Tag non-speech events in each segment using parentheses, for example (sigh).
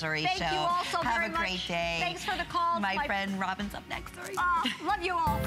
Thank show. you all so Have very a much. great day. Thanks for the call. My, My friend Robin's up next. Sorry. Uh, love you all.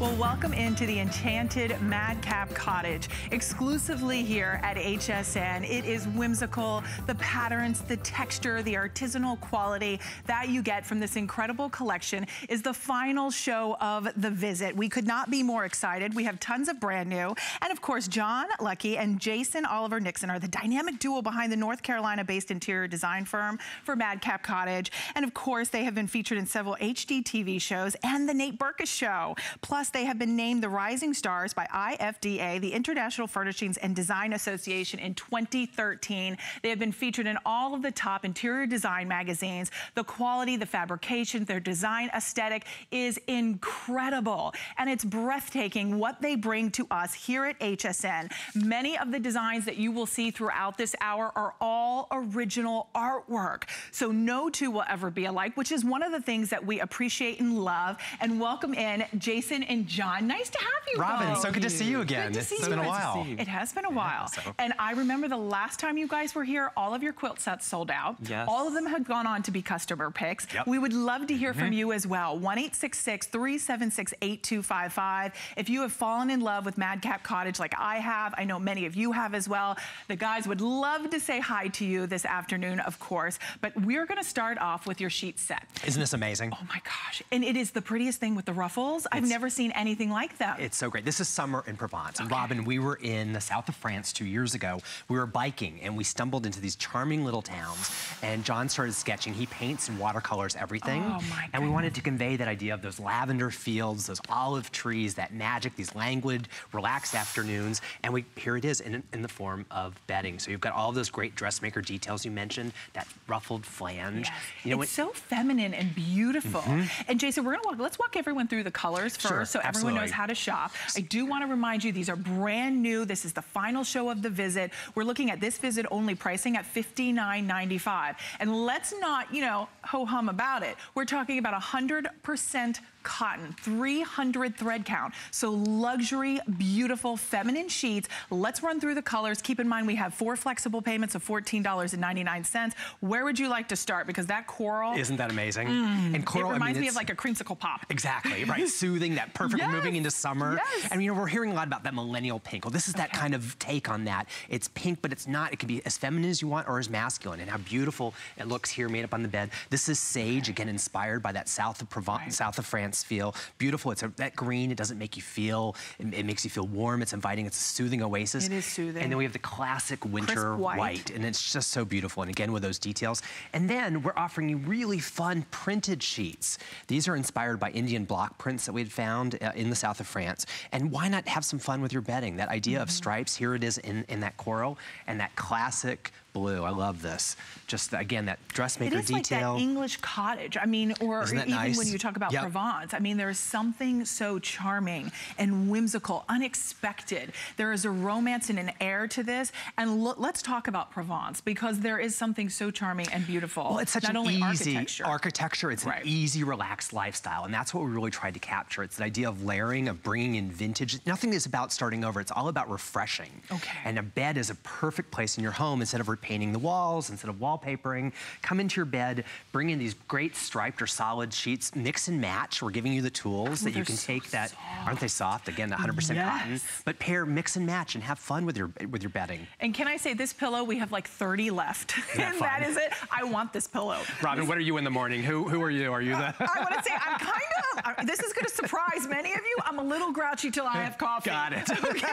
Well, welcome into the Enchanted Madcap Cottage, exclusively here at HSN. It is whimsical, the patterns, the texture, the artisanal quality that you get from this incredible collection is the final show of the visit. We could not be more excited. We have tons of brand new. And of course, John Loecke and Jason Oliver Nixon are the dynamic duo behind the North Carolina-based interior design firm for Madcap Cottage. And of course, they have been featured in several HGTV shows and the Nate Berkus Show. Plus, they have been named the Rising Stars by IFDA, the International Furnishings and Design Association in 2013. They have been featured in all of the top interior design magazines. The quality, the fabrication, their design aesthetic is incredible. And it's breathtaking what they bring to us here at HSN. Many of the designs that you will see throughout this hour are all original artwork. So no two will ever be alike, which is one of the things that we appreciate and love. And welcome in Jason and John. Nice to have you Robin, both. so good to see you again. To it's you. been a while. It has been a while. Yeah, so. And I remember the last time you guys were here, all of your quilt sets sold out. Yes. All of them had gone on to be customer picks. Yep. We would love to hear Mm-hmm. from you as well. 1-866-376-8255. If you have fallen in love with Madcap Cottage like I have, I know many of you have as well, the guys would love to say hi to you this afternoon, of course. But we're gonna start off with your sheet set. Isn't this amazing? Oh my gosh. And it is the prettiest thing with the ruffles. I've never seen anything like them. It's so great. This is summer in Provence. And Robin, we were in the south of France two years ago. We were biking and we stumbled into these charming little towns and John started sketching. He paints and watercolors everything. Oh, my and we wanted to convey that idea of those lavender fields, those olive trees, that magic, these languid, relaxed afternoons. And we here it is in, in the form of bedding. So you've got all of those great dressmaker details you mentioned, that ruffled flange. Yes. You know, it's so feminine and beautiful. Mm-hmm. And Jason, we're gonna walk, let's walk everyone through the colors first Sure, so everyone knows how to shop. I do wanna remind you, these are brand new. This is the final show of the visit. We're looking at this visit only pricing at $59.95. And let's not, you know, ho-hum about it. We're talking about 100% cotton, 300 thread count. So luxury, beautiful, feminine sheets. Let's run through the colors. Keep in mind we have four flexible payments of $14.99. Where would you like to start? Because that coral, isn't that amazing? Mm, and coral, it I mean, reminds me of like a creamsicle pop. Exactly, right? (laughs) Soothing, that perfect Yes, moving into summer. yes. And you know, we're hearing a lot about that millennial pink. Well, this is that kind of take on that. It's pink, but it's not. It can be as feminine as you want or as masculine. And how beautiful it looks here made up on the bed. This is sage, again, inspired by that south of Provence, Right. south of France feel. Beautiful. It's a, that green, it doesn't make you feel, it, it makes you feel warm. It's inviting. It's a soothing oasis. It is soothing. And then we have the classic winter white. and it's just so beautiful. And again, with those details. And then we're offering you really fun printed sheets. These are inspired by Indian block prints that we had found uh, in the south of France. And why not have some fun with your bedding? That idea Mm-hmm. of stripes, here it is in, in that coral, and that classic blue. I love this. Just, again, that It dressmaker is like detail. that English cottage. I mean, or even nice? when you talk about Yep. Provence. I mean, there's something so charming and whimsical, unexpected. There is a romance and an air to this. And let's talk about Provence because there is something so charming and beautiful. Well, it's such Not an only easy architecture. architecture. It's Right. an easy, relaxed lifestyle, and that's what we really tried to capture. It's the idea of layering, of bringing in vintage. Nothing is about starting over. It's all about refreshing. Okay. And a bed is a perfect place in your home instead of repainting the walls, instead of wallpapering. Come into your bed, bring in these great striped or solid sheets, mix and match. We're giving you the tools Oh, that you can so take that. Aren't they soft? Again, 100% cotton. But pair, mix and match, and have fun with your with your bedding. and can I say this pillow, we have like 30 left. that (laughs) and that is it. I want this pillow. Robin, what are you in the morning? Who who are you? Are you the? (laughs) I want to say I'm kind of, uh, I- this is going to surprise many of you. I'm a little grouchy till I have coffee. Got it. (laughs) Okay?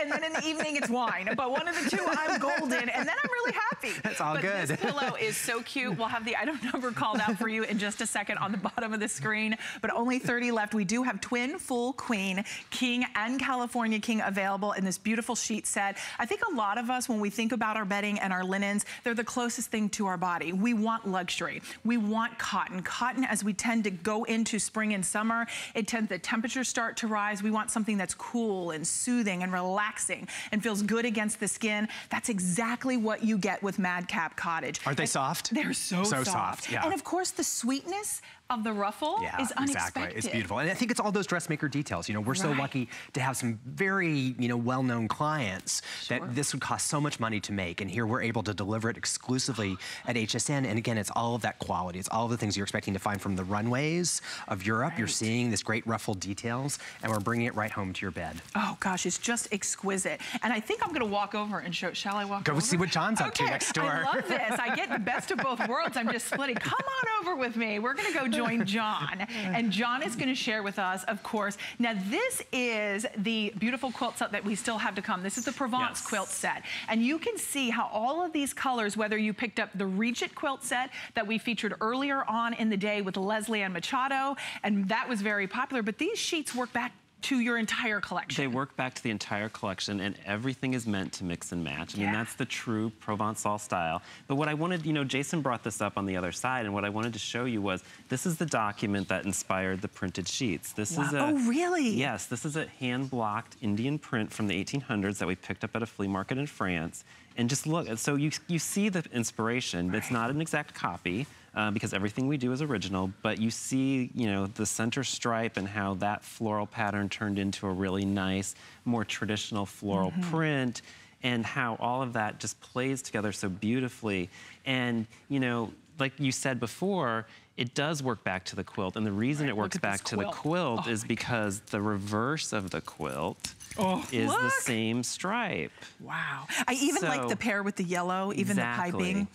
And then in the evening it's wine. But one of the two, I'm golden. And then I'm really happy. (laughs) That's all but good. this pillow is so cute. We'll have the item number called out for you in just a second on the bottom of the screen. But only 30 left. We do have twin, full, queen, king, and California king available in this beautiful sheet set. I think a lot of us, when we think about our bedding and our linens, they're the closest thing to our body. We want luxury. We want cotton. Cotton, as we tend to go into spring and summer, it tends, the temperatures start to rise. We want something that's cool and soothing and relaxing and feels good against the skin. That's exactly what you get with Madcap Cottage. Aren't they And soft? They're so, So soft. soft, yeah. And of course, the sweetness of the ruffle yeah, is unexpected. Exactly. It's beautiful. And I think it's all those dressmaker details. You know, we're so lucky to have some very, you know, well-known clients Sure. that this would cost so much money to make. And here we're able to deliver it exclusively at HSN. And again, it's all of that quality. It's all of the things you're expecting to find from the runways of Europe. You're seeing this great ruffled details, and we're bringing it right home to your bed. Oh gosh, it's just exquisite. And I think I'm gonna walk over and show, shall I walk Go over? see what John's up to next door. I love this. I get the best of both worlds. I'm just splitting. (laughs) Come on over with me. We're gonna go join (laughs) John. And John is gonna share with us, of course. Now this is the beautiful quilt set that we still have to come. This is the Provence Yes. quilt set. And you can see how all of these colors, whether you picked up the Regent quilt set that we featured earlier on in the day with Leslie and Machado, and that was very popular, but these sheets work back to your entire collection. They work back to the entire collection and everything is meant to mix and match. I mean, that's the true Provençal style. But what I wanted, you know, Jason brought this up on the other side and what I wanted to show you was this is the document that inspired the printed sheets. This is a- Oh, really? Yes, this is a hand-blocked Indian print from the 1800s that we picked up at a flea market in France. And just look, so you, you see the inspiration. It's not an exact copy uh, because everything we do is original, but you see, you know, the center stripe and how that floral pattern turned into a really nice, more traditional floral Mm-hmm. print and how all of that just plays together so beautifully. And, you know, like you said before, it does work back to the quilt. And the reason it works back to the quilt. Oh is because the reverse of the quilt Oh, is the same stripe. Wow. I even like the pair with the yellow, even Exactly. the piping.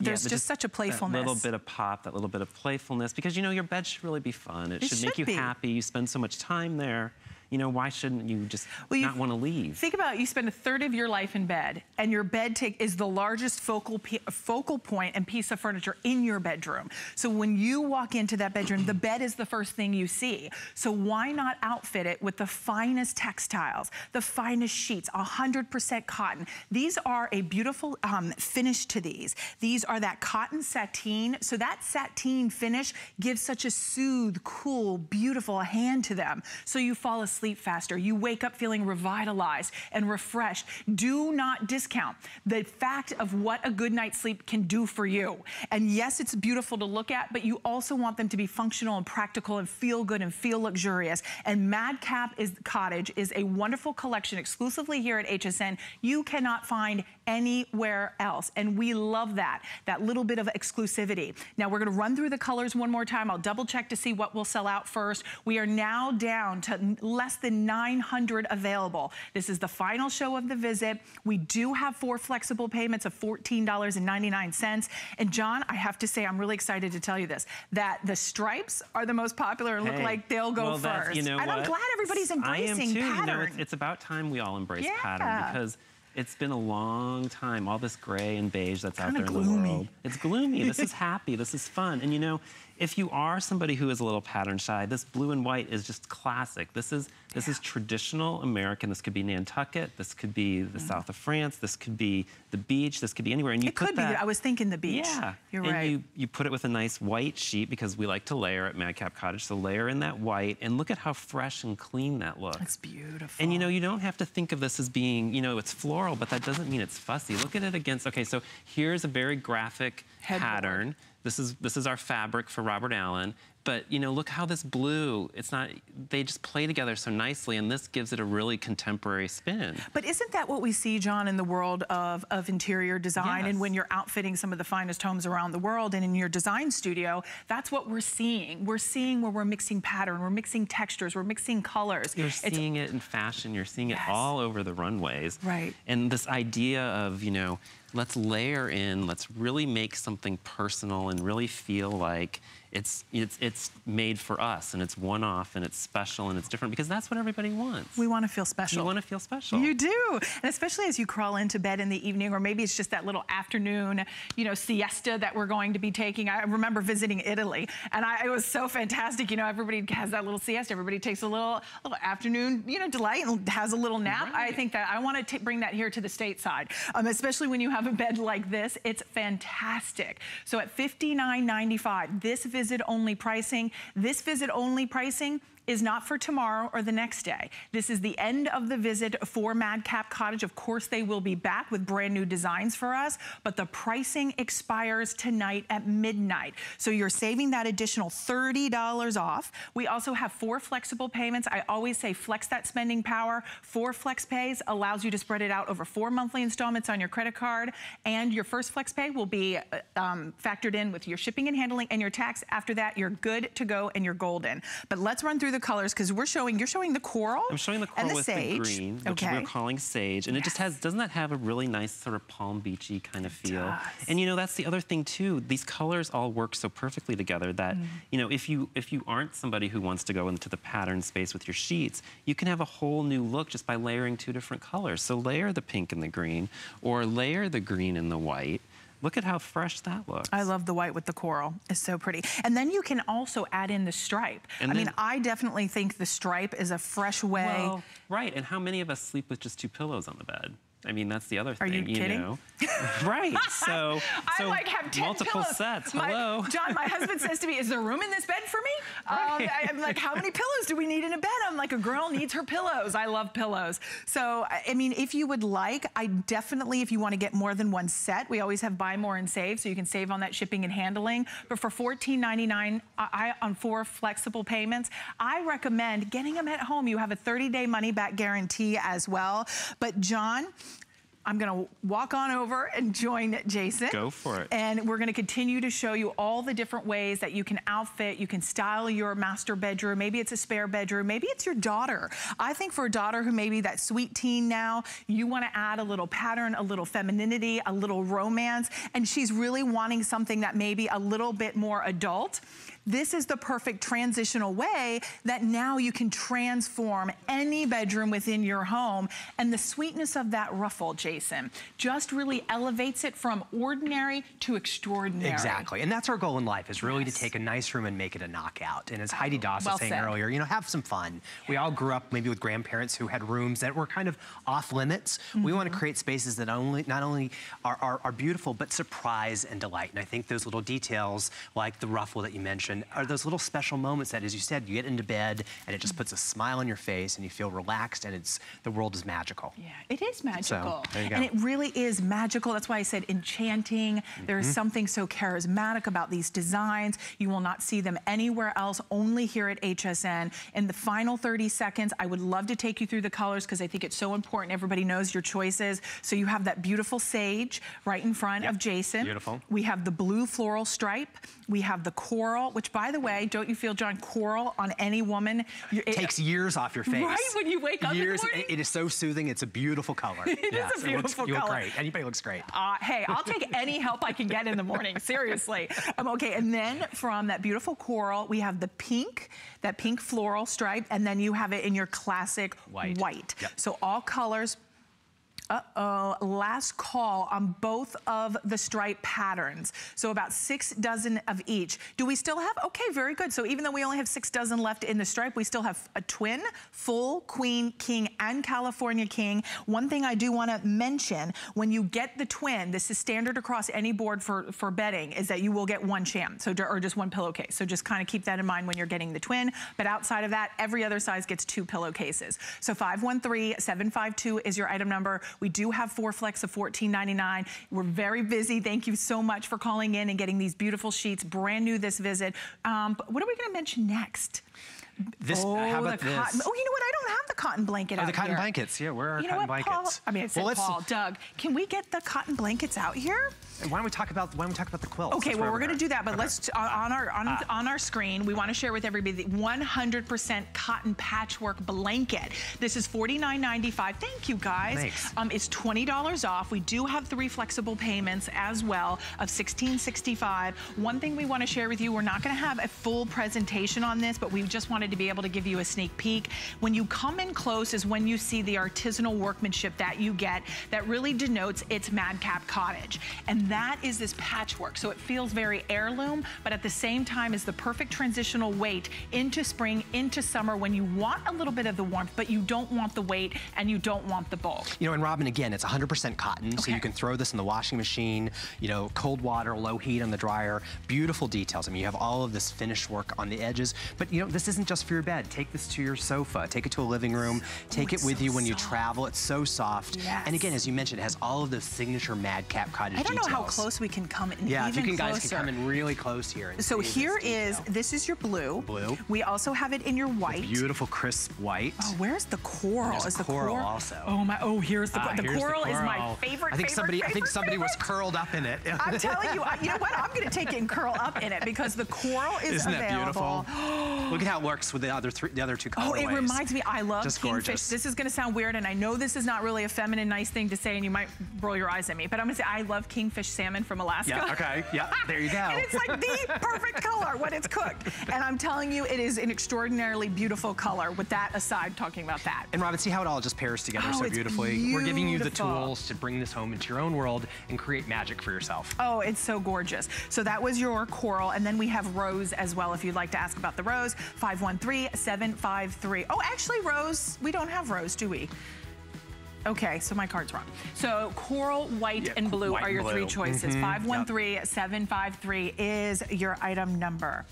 Yeah, There's but just such a playfulness. That little bit of pop, that little bit of playfulness, because you know your bed should really be fun. It, It should, make you be. happy. You spend so much time there. You know, why shouldn't you just Well, not want to leave? Think about it, you spend a third of your life in bed, and your bed take is the largest focal focal point and piece of furniture in your bedroom. So when you walk into that bedroom, the bed is the first thing you see. So why not outfit it with the finest textiles, the finest sheets, 100% cotton. These are a beautiful um, finish to these. These are that cotton sateen. So that sateen finish gives such a soothe, cool, beautiful hand to them. So you fall asleep faster. You wake up feeling revitalized and refreshed. Do not discount the fact of what a good night's sleep can do for you. And yes, it's beautiful to look at, but you also want them to be functional and practical and feel good and feel luxurious. And Madcap is Cottage is a wonderful collection exclusively here at HSN. You cannot find anywhere else. And we love that, that little bit of exclusivity. Now we're gonna run through the colors one more time. I'll double check to see what will sell out first. We are now down to less than 900 available. This is the final show of the visit. We do have four flexible payments of $14.99. And John, I have to say, I'm really excited to tell you this, that the stripes are the most popular and look like they'll go well, first. You know and I'm glad everybody's embracing I am too. pattern. You know, it's, it's about time we all embrace Yeah. pattern because it's been a long time. All this gray and beige that's out there in the gloomy. world. It's gloomy. this is happy. This is fun. And you know, if you are somebody who is a little pattern shy, this blue and white is just classic. This is this is traditional American. This could be Nantucket. This could be the mm-hmm. south of France. This could be the beach. This could be anywhere. And you It could that, be. I was thinking the beach. yeah. You're and right. you, you put it with a nice white sheet because we like to layer at Madcap Cottage. So layer in that white and look at how fresh and clean that looks. It's beautiful. And you know, you don't have to think of this as being, you know, it's floral, but that doesn't mean it's fussy. Look at it against, okay, so here's a very graphic Headboard. pattern. This is this is our fabric for Robert Allen. But you know, look how this blue, it's not, they just play together so nicely and this gives it a really contemporary spin. But isn't that what we see, John, in the world of, of interior design? And when you're outfitting some of the finest homes around the world and in your design studio, that's what we're seeing. We're seeing where we're mixing pattern, we're mixing textures, we're mixing colors. You're It's- seeing it in fashion. You're seeing it Yes. all over the runways. Right. And this idea of, you know, let's layer in, let's really make something personal and really feel like it's it's it's made for us and it's one off and it's special and it's different because that's what everybody wants. we want to feel special. you want to feel special. You do, and especially as you crawl into bed in the evening, or maybe it's just that little afternoon, you know, siesta that we're going to be taking. I remember visiting Italy, and I, it was so fantastic. You know, everybody has that little siesta. Everybody takes a little, little afternoon, you know, delight and has a little nap. I think that I want to bring that here to the stateside, um, especially when you have a bed like this. It's fantastic. So at $59.95, this visit only pricing, this visit only pricing is not for tomorrow or the next day. This is the end of the visit for Madcap Cottage. Of course, they will be back with brand new designs for us, but the pricing expires tonight at midnight. So you're saving that additional $30 off. We also have four flexible payments. I always say flex that spending power. Four flex pays allows you to spread it out over four monthly installments on your credit card, and your first flex pay will be uh, um, factored in with your shipping and handling and your tax. After that, you're good to go and you're golden. But let's run through the colors because we're showing, you're showing the coral I'm showing the coral and the with sage. the green, which okay. we're calling sage. And it just has, doesn't that have a really nice sort of palm beachy kind of feel? does. And you know, that's the other thing too. These colors all work so perfectly together that, Mm. you know, if you if you aren't somebody who wants to go into the pattern space with your sheets, you can have a whole new look just by layering two different colors. So layer the pink and the green, or layer the green and the white. Look at how fresh that looks. I love the white with the coral. It's so pretty. And then you can also add in the stripe. And I mean, I definitely think the stripe is a fresh way. Well, right. And how many of us sleep with just two pillows on the bed? I mean, that's the other Are thing. you kidding? know. (laughs) right. So, so I like have 10 multiple pillows. sets. My- Hello. John, my husband says to me, is there room in this bed for me? (laughs) Um, Right. I, am like, how many pillows do we need in a bed? I'm like, a girl needs her pillows. I love pillows. So, I I mean, if you would like, I definitely, if you want to get more than one set, we always have buy more and save, so you can save on that shipping and handling. But for $14.99 I, on four flexible payments, I recommend getting them at home. You have a 30-day money-back guarantee as well. But John, I'm gonna walk on over and join Jason. Go for it. And we're gonna continue to show you all the different ways that you can outfit, you can style your master bedroom. Maybe it's a spare bedroom, maybe it's your daughter. I think for a daughter who may be that sweet teen now, you wanna add a little pattern, a little femininity, a little romance, and she's really wanting something that may be a little bit more adult. This is the perfect transitional way that now you can transform any bedroom within your home. And the sweetness of that ruffle, Jason, just really elevates it from ordinary to extraordinary. Exactly, and that's our goal in life is really Yes. to take a nice room and make it a knockout. And as Heidi Doss well was saying said. earlier, you know, have some fun. We all grew up maybe with grandparents who had rooms that were kind of off limits. We want Mm-hmm. to create spaces that only not only are, are, are beautiful but surprise and delight. And I think those little details, like the ruffle that you mentioned, are those little special moments that, as you said, you get into bed and it just puts a smile on your face and you feel relaxed and it's the world is magical. Yeah, it is magical. there go. And it really is magical. That's why I said enchanting. There Mm-hmm. is something so charismatic about these designs. You will not see them anywhere else, only here at HSN. In the final 30 seconds, I would love to take you through the colors because I think it's so important everybody knows your choices. So you have that beautiful sage right in front of Jason. beautiful. We have the blue floral stripe. We have the coral, which by the way, don't you feel, John, coral on any woman? it- takes years off your face. Right, when you wake up in the years, morning? it- it is so soothing. It's a beautiful color. (laughs) It is a Yes, looks- beautiful you look great. Anybody looks great. Uh, hey, I'll take any help I can get in the morning, (laughs) seriously. Um, okay, and then from that beautiful coral, we have the pink, that pink floral stripe, and then you have it in your classic White. white. Yep. So all colors, uh-oh, last call on both of the stripe patterns. So about six dozen of each. Do we still have, okay, very good. So even though we only have six dozen left in the stripe, we still have a twin, full, queen, king, and California king. One thing I do wanna mention, when you get the twin, this is standard across any board for, for bedding, is that you will get one sham, so, or just one pillowcase. So just kind of keep that in mind when you're getting the twin. But outside of that, every other size gets two pillowcases. So 513-752 is your item number. We do have four flex of $14.99. We're very busy. Thank you so much for calling in and getting these beautiful sheets, brand new this visit. Um, but what are we gonna mention next? This, oh, how about the this? cotton. Oh, you know what? I don't have the cotton blanket Oh, out the cotton here. blankets. Yeah, where are our you know cotton what, blankets? Paul? I mean, I said Well, Paul, Doug, can we get the cotton blankets out here? Why don't we talk about why don't we talk about the quilts? Okay, That's well, we're going to do that, but Okay. let's uh, on our on, on our screen, we want to share with everybody the 100% cotton patchwork blanket. This is $49.95. Thank you, guys. Thanks. Um, it's $20 off. We do have three flexible payments as well of $16.65. One thing we want to share with you, we're not going to have a full presentation on this, but we just wanted to be able to give you a sneak peek. When you come in close is when you see the artisanal workmanship that you get that really denotes it's Madcap Cottage. And that is this patchwork. So it feels very heirloom, but at the same time is the perfect transitional weight into spring, into summer when you want a little bit of the warmth, but you don't want the weight and you don't want the bulk. You know, and Robin, again, it's 100% cotton, so you can throw this in the washing machine, you know, cold water, low heat on the dryer. Beautiful details. I mean, you have all of this finished work on the edges, but you know, this isn't just for your bed. Take this to your sofa. Take it to a living room. Take it with so you when you travel. It's so soft. Yes. And again, as you mentioned, it has all of those signature Madcap Cottage I don't know how close we can come in. Yeah, if you can, guys can come in really close here. So here is, detail. this is your blue. Blue. We also have it in your white. beautiful crisp white. Oh, where's the coral? Is the coral also. Oh my! Oh, here's the, Ah, the here's coral. is my coral. favorite. I think favorite, somebody, I think favorite, somebody was curled up in it. (laughs) I'm telling you, I- you know what? I'm going to take it and curl up in it because the coral is Isn't that beautiful? (gasps) Look at how it works with the other three, the other two colorways. Oh, it reminds me. I love Just kingfish. gorgeous. This is going to sound weird, and I know this is not really a feminine, nice thing to say, and you might roll your eyes at me. But I'm going to say I love kingfish salmon from Alaska. Yeah, okay. Yeah, there you go. (laughs) and it's like the perfect color when it's cooked. And I'm telling you, it is an extraordinarily beautiful color. With that aside, talking about that. And Robin, see how it all just pairs together Oh, so beautifully. We're giving you the tools to bring this home into your own world and create magic for yourself. Oh, it's so gorgeous. So that was your coral, and then we have rose as well if you'd like to ask about the rose. 513-753. Oh, actually, rose, we don't have rose, do we? Okay, so my card's wrong. So coral, white, Yeah, and blue white are and your three blue. choices. Mhm, 513-753 is your item number.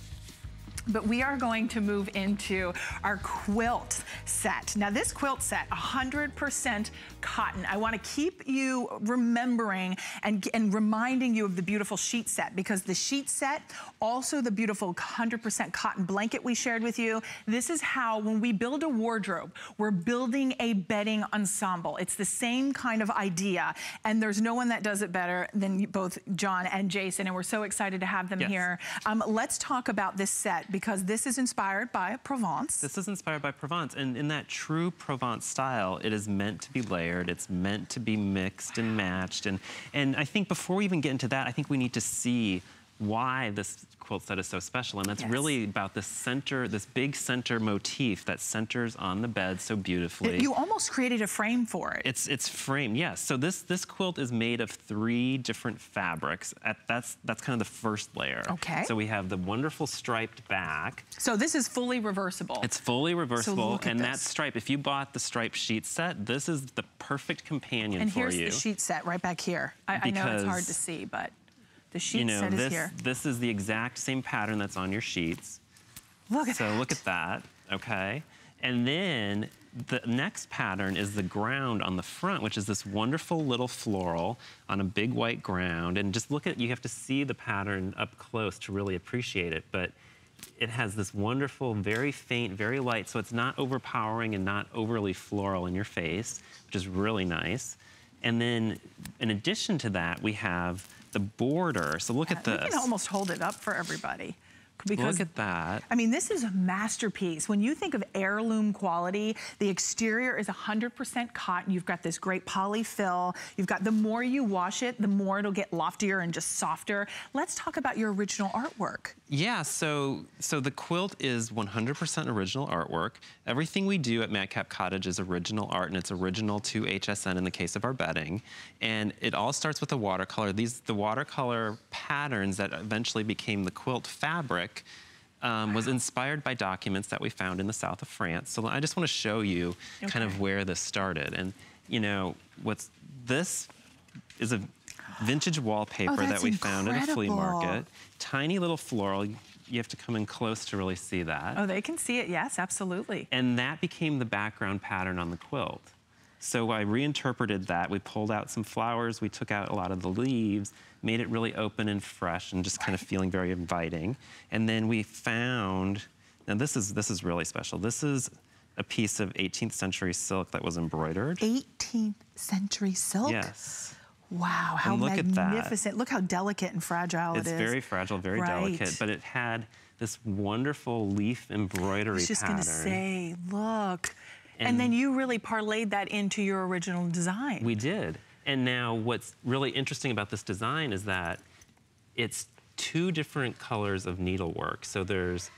But we are going to move into our quilt set. Now this quilt set, 100% cotton. I wanna keep you remembering and, and reminding you of the beautiful sheet set because the sheet set, also the beautiful 100% cotton blanket we shared with you. This is how, when we build a wardrobe, we're building a bedding ensemble. It's the same kind of idea. And there's no one that does it better than both John and Jason. And we're so excited to have them Yes. here. Um, let's talk about this set because this is inspired by Provence. This is inspired by Provence, and in that true Provence style, it is meant to be layered. It's meant to be mixed and matched, and and I think before we even get into that, I think we need to see why this quilt set is so special, and that's Yes. really about this center, this big center motif that centers on the bed so beautifully. you almost created a frame for it. It's it's framed, yes. So this this quilt is made of three different fabrics. At, that's that's kind of the first layer. Okay. So we have the wonderful striped back. so this is fully reversible. It's fully reversible, at and that stripe. If you bought the stripe sheet set, this is the perfect companion and for here's the sheet set right back here. I, I know it's hard to see, but the sheet you know, set is this here. this is the exact same pattern that's on your sheets. Look at So that. look at that, okay? And then the next pattern is the ground on the front, which is this wonderful little floral on a big white ground. And just look at, you have to see the pattern up close to really appreciate it. But it has this wonderful, very faint, very light, so it's not overpowering and not overly floral in your face, which is really nice. And then in addition to that, we have the border. So look at We this. can almost hold it up for everybody. Because Look at that. I mean, this is a masterpiece. When you think of heirloom quality, the exterior is 100% cotton. You've got this great polyfill. You've got, the more you wash it, the more it'll get loftier and just softer. Let's talk about your original artwork. Yeah, so so the quilt is 100% original artwork. Everything we do at Madcap Cottage is original art, and it's original to HSN in the case of our bedding. And it all starts with the watercolor. These the watercolor patterns that eventually became the quilt fabric. Um, was inspired by documents that we found in the south of France. So I just want to show you kind of where this started. And you know, what's this is a vintage wallpaper that Oh, that's we found at a flea market tiny little floral. You have to come in close to really see that. Oh, they can see it. Yes, absolutely. And that became the background pattern on the quilt. So I reinterpreted that. We pulled out some flowers, we took out a lot of the leaves, made it really open and fresh and just kind of feeling very inviting. And then we found, now this is, this is really special. This is a piece of 18th century silk that was embroidered. 18th century silk. Yes. Wow, how look at that. magnificent. Look how delicate and fragile It's it is. very fragile, very Right. delicate, but it had this wonderful leaf embroidery pattern. I was just gonna say, look. And, And- then you really parlayed that into your original design. We did. And now what's really interesting about this design is that it's two different colors of needlework. So there's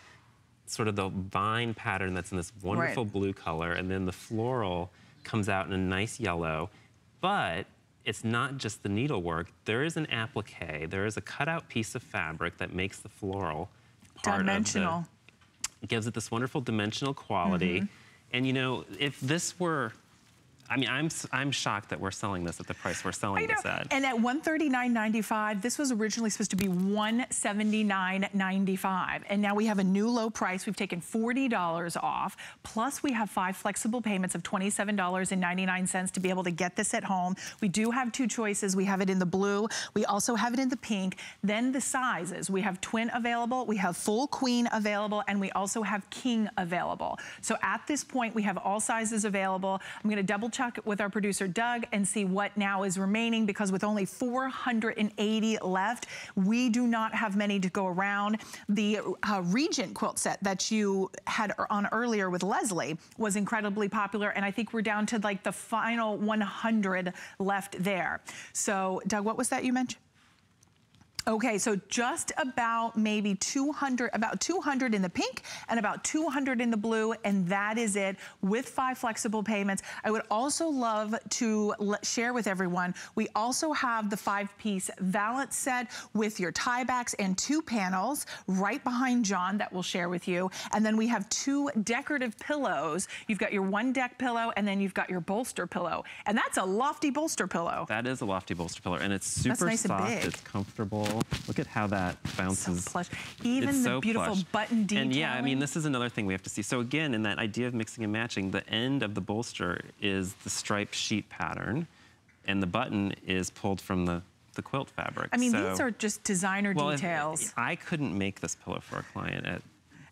sort of the vine pattern that's in this wonderful Right. blue color, and then the floral comes out in a nice yellow. But it's not just the needlework. There is an applique. There is a cutout piece of fabric that makes the floral part Dimensional. of the. Gives it this wonderful dimensional quality. Mm-hmm. And you know, if this were I mean, I'm I'm shocked that we're selling this at the price we're selling this at. And at $139.95, this was originally supposed to be $179.95. And now we have a new low price. We've taken $40 off. Plus, we have five flexible payments of $27.99 to be able to get this at home. We do have two choices. We have it in the blue. We also have it in the pink. Then the sizes. We have twin available. We have full queen available. And we also have king available. So at this point, we have all sizes available. I'm going to double check with our producer, Doug, and see what now is remaining because with only 480 left, we do not have many to go around. The uh, Regent quilt set that you had on earlier with Leslie was incredibly popular, and I think we're down to like the final 100 left there. So, Doug, what was that you mentioned? Okay, so just about maybe 200, about 200 in the pink and about 200 in the blue, and that is it with five flexible payments. I would also love to share with everyone, we also have the five-piece valance set with your tie backs and two panels right behind John that we'll share with you. And then we have two decorative pillows. You've got your one deck pillow, and then you've got your bolster pillow. And that's a lofty bolster pillow. That is a lofty bolster pillow, and it's super nice and soft. big. It's comfortable. Look at how that bounces. So plush. Even It's the so beautiful plush. button And yeah, I mean, this is another thing we have to see. So again, in that idea of mixing and matching, the end of the bolster is the striped sheet pattern, and the button is pulled from the, the quilt fabric. I mean, So- these are just designer well, if- details I couldn't make this pillow for a client at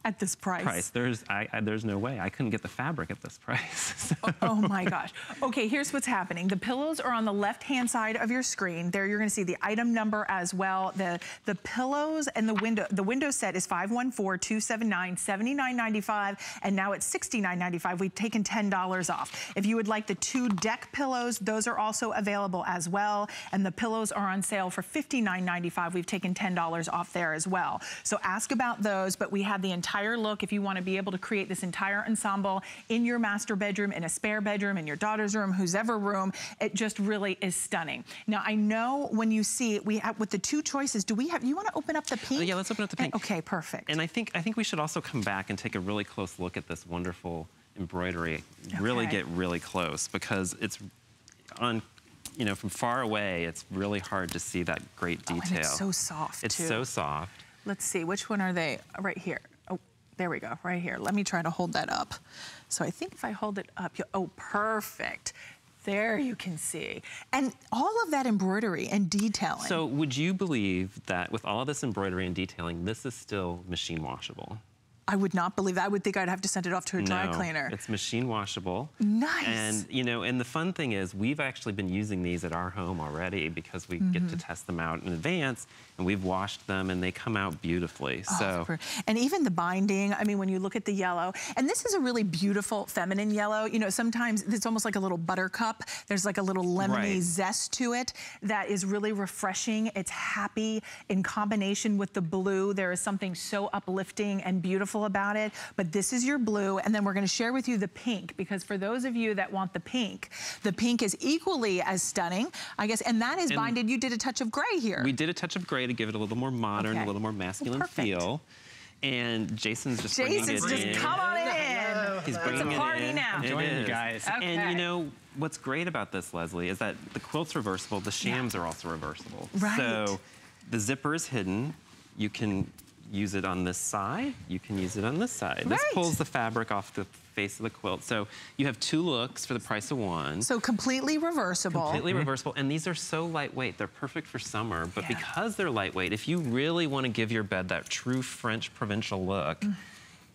at this price. price. There's, I, I, there's no way. I couldn't get the fabric at this price. (laughs) So- oh, oh my gosh. Okay, here's what's happening. The pillows are on the left-hand side of your screen. There you're gonna see the item number as well. The the pillows and the window, the window set is 514-279-7995, and now it's $69.95. We've taken $10 off. If you would like the two deck pillows, those are also available as well. And the pillows are on sale for $59.95. We've taken $10 off there as well. So ask about those, but we have the entire look if you want to be able to create this entire ensemble in your master bedroom, in a spare bedroom, in your daughter's room, whose ever room. It just really is stunning. Now, I know when you see it, we have, with the two choices, do we have, you want to open up the pink? Uh, yeah, let's open up the And- pink. Okay, perfect. And I think I think we should also come back and take a really close look at this wonderful embroidery. Really get really close because it's on, you know, from far away. It's really hard to see that great Oh, detail. and it's so soft, It's too. so soft. Let's see, which one are they? Uh, Right here. There we go, right here. Let me try to hold that up. So I think if I hold it up, oh, perfect. There you can see. And all of that embroidery and detailing. So would you believe that with all this embroidery and detailing, this is still machine washable? I would not believe that. I would think I'd have to send it off to a dry no, cleaner. It's machine washable. Nice. And you know, and the fun thing is we've actually been using these at our home already because we get Mm-hmm. to test them out in advance and we've washed them and they come out beautifully. Oh, so super. and even the binding, I mean, when you look at the yellow, and this is a really beautiful feminine yellow. You know, sometimes it's almost like a little buttercup. There's like a little lemony Right. zest to it that is really refreshing. It's happy in combination with the blue. There is something so uplifting and beautiful about it. But this is your blue, and then we're gonna share with you the pink, because for those of you that want the pink, the pink is equally as stunning, I guess, and that is And- binded. You did a touch of gray here. we did a touch of gray to give it a little more modern, Okay. a little more masculine perfect. feel. And Jason's just Jason's bringing it just in. come on in. He's It's bringing a it party in. now. It Joining you is. guys. Okay. And you know what's great about this, Leslie, is that the quilt's reversible. The shams are also reversible. Right. So the zipper is hidden. You can use it on this side. You can use it on this side. This pulls the fabric off the face of the quilt. So you have two looks for the price of one. So completely reversible. Completely mm-hmm. reversible, and these are so lightweight. They're perfect for summer, but Yeah. because they're lightweight, if you really want to give your bed that true French provincial look, mm.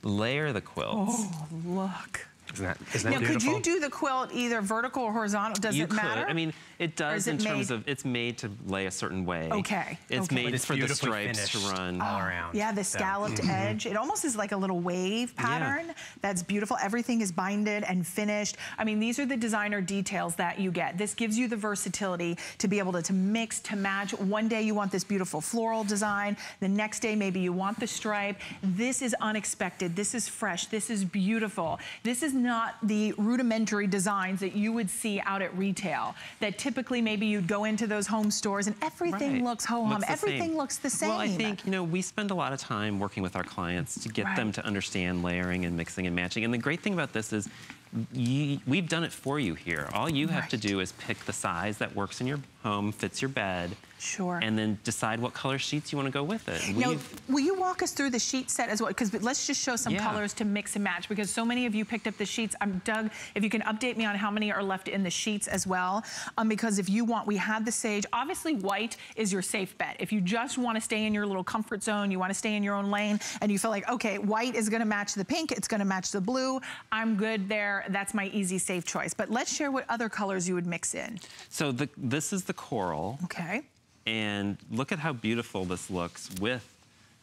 layer the quilts. Oh, look. Isn't that, isn't Now, that could you do the quilt either vertical or horizontal? Does you it could. matter? I mean, it does is in it terms made- of it's made to lay a certain way. Okay, It's okay. made it's for the stripes to finished run. all ah, around. yeah, the So- scalloped edge. It almost is like a little wave pattern. That's beautiful. Everything is binded and finished. I mean, these are the designer details that you get. This gives you the versatility to be able to, to mix, to match. One day you want this beautiful floral design. The next day maybe you want the stripe. This is unexpected. This is fresh. This is beautiful. This is not the rudimentary designs that you would see out at retail. That typically maybe you'd go into those home stores and everything Right. looks ho hum. Everything same. looks the same. Well, I think, you know, we spend a lot of time working with our clients to get them to understand layering and mixing and matching. And the great thing about this is you, we've done it for you here. All you have to do is pick the size that works in your home, fits your bed, Sure. and then decide what color sheets you want to go with it. Now, We've- will you walk us through the sheet set as well? Because let's just show some Yeah. colors to mix and match because so many of you picked up the sheets. I'm Doug, if you can update me on how many are left in the sheets as well. Um, because if you want, we had the sage. Obviously, white is your safe bet. If you just want to stay in your little comfort zone, you want to stay in your own lane, and you feel like, okay, white is going to match the pink, it's going to match the blue. I'm good there. That's my easy, safe choice. But let's share what other colors you would mix in. so the, this is the coral, Okay. And look at how beautiful this looks with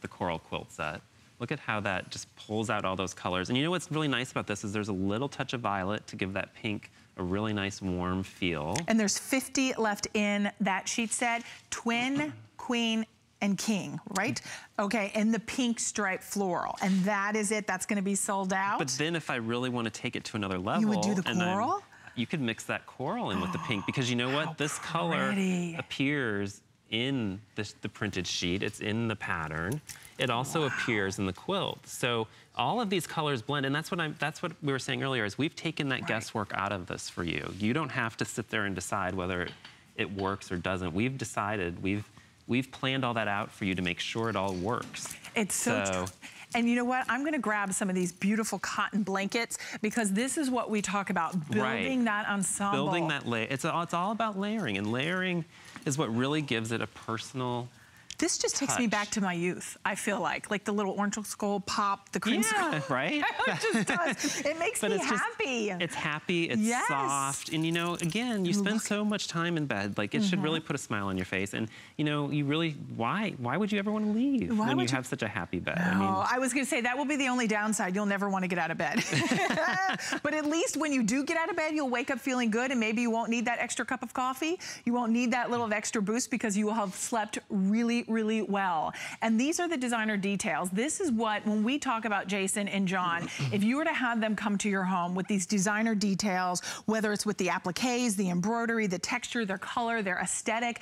the coral quilt set. Look at how that just pulls out all those colors. And you know what's really nice about this is there's a little touch of violet to give that pink a really nice warm feel. And there's 50 left in that sheet set. Twin, (clears throat) queen, and king, right? Okay, and the pink stripe floral. And that is it. That's gonna be sold out. But then if I really want to take it to another level, You would do the coral? you could mix that coral in with the pink because you know what? This color pretty. appears in this, the printed sheet. It's in the pattern. It also appears in the quilt. So all of these colors blend, and that's what I'm. That's what we were saying earlier. Is we've taken that Right. guesswork out of this for you. You don't have to sit there and decide whether it, works or doesn't. We've decided. We've we've planned all that out for you to make sure it all works. It's so, So- And you know what? I'm gonna grab some of these beautiful cotton blankets because this is what we talk about, building that ensemble. building that layer. It's all, it's all about layering, and layering is what really gives it a personal. This just takes me back to my youth, I feel like. Like the little orange skull pop, the cream Yeah, skull. (laughs) right? (laughs) it just does. It makes But me it's just, happy. it's happy, it's Yes. soft, and you know, again, you spend so much time in bed. Like it should really Mm-hmm. put a smile on your face, and you know, you really why why would you ever want to leave Why when you you- have such a happy bed? I mean, Oh, I was gonna say that will be the only downside. You'll never want to get out of bed. (laughs) but at least when you do get out of bed, you'll wake up feeling good and maybe you won't need that extra cup of coffee. You won't need that little extra boost because you will have slept really, really well. And these are the designer details. This is what, when we talk about Jason and John, if you were to have them come to your home with these designer details, whether it's with the appliques, the embroidery, the texture, their color, their aesthetic,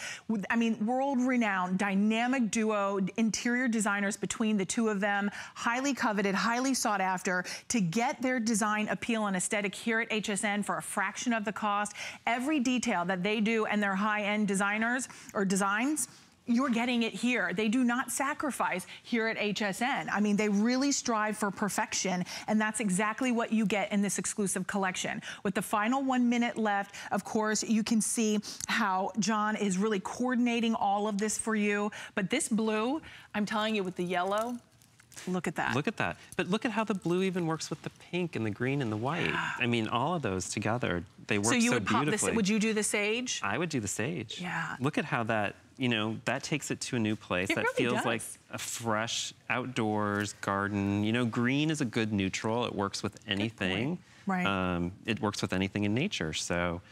I mean, world-renowned, dynamic duo, interior designers between the two of them, highly coveted, highly sought after, to get their design appeal and aesthetic here at HSN for a fraction of the cost. Every detail that they do and their high-end designers or designs, you're getting it here. They do not sacrifice here at HSN. I mean, they really strive for perfection, and that's exactly what you get in this exclusive collection. With the final one minute left, of course, you can see how John is really coordinating all of this for you. But this blue, I'm telling you, with the yellow, look at that. Look at that. But look at how the blue even works with the pink and the green and the white. I mean, all of those together, they work so you so would pop this, would you do the sage? I would do the sage. Yeah. Look at how that, you know, that takes it to a new place. It that really feels does. like a fresh outdoors garden. You know, green is a good neutral. It works with anything. Right. Um, it works with anything in nature. So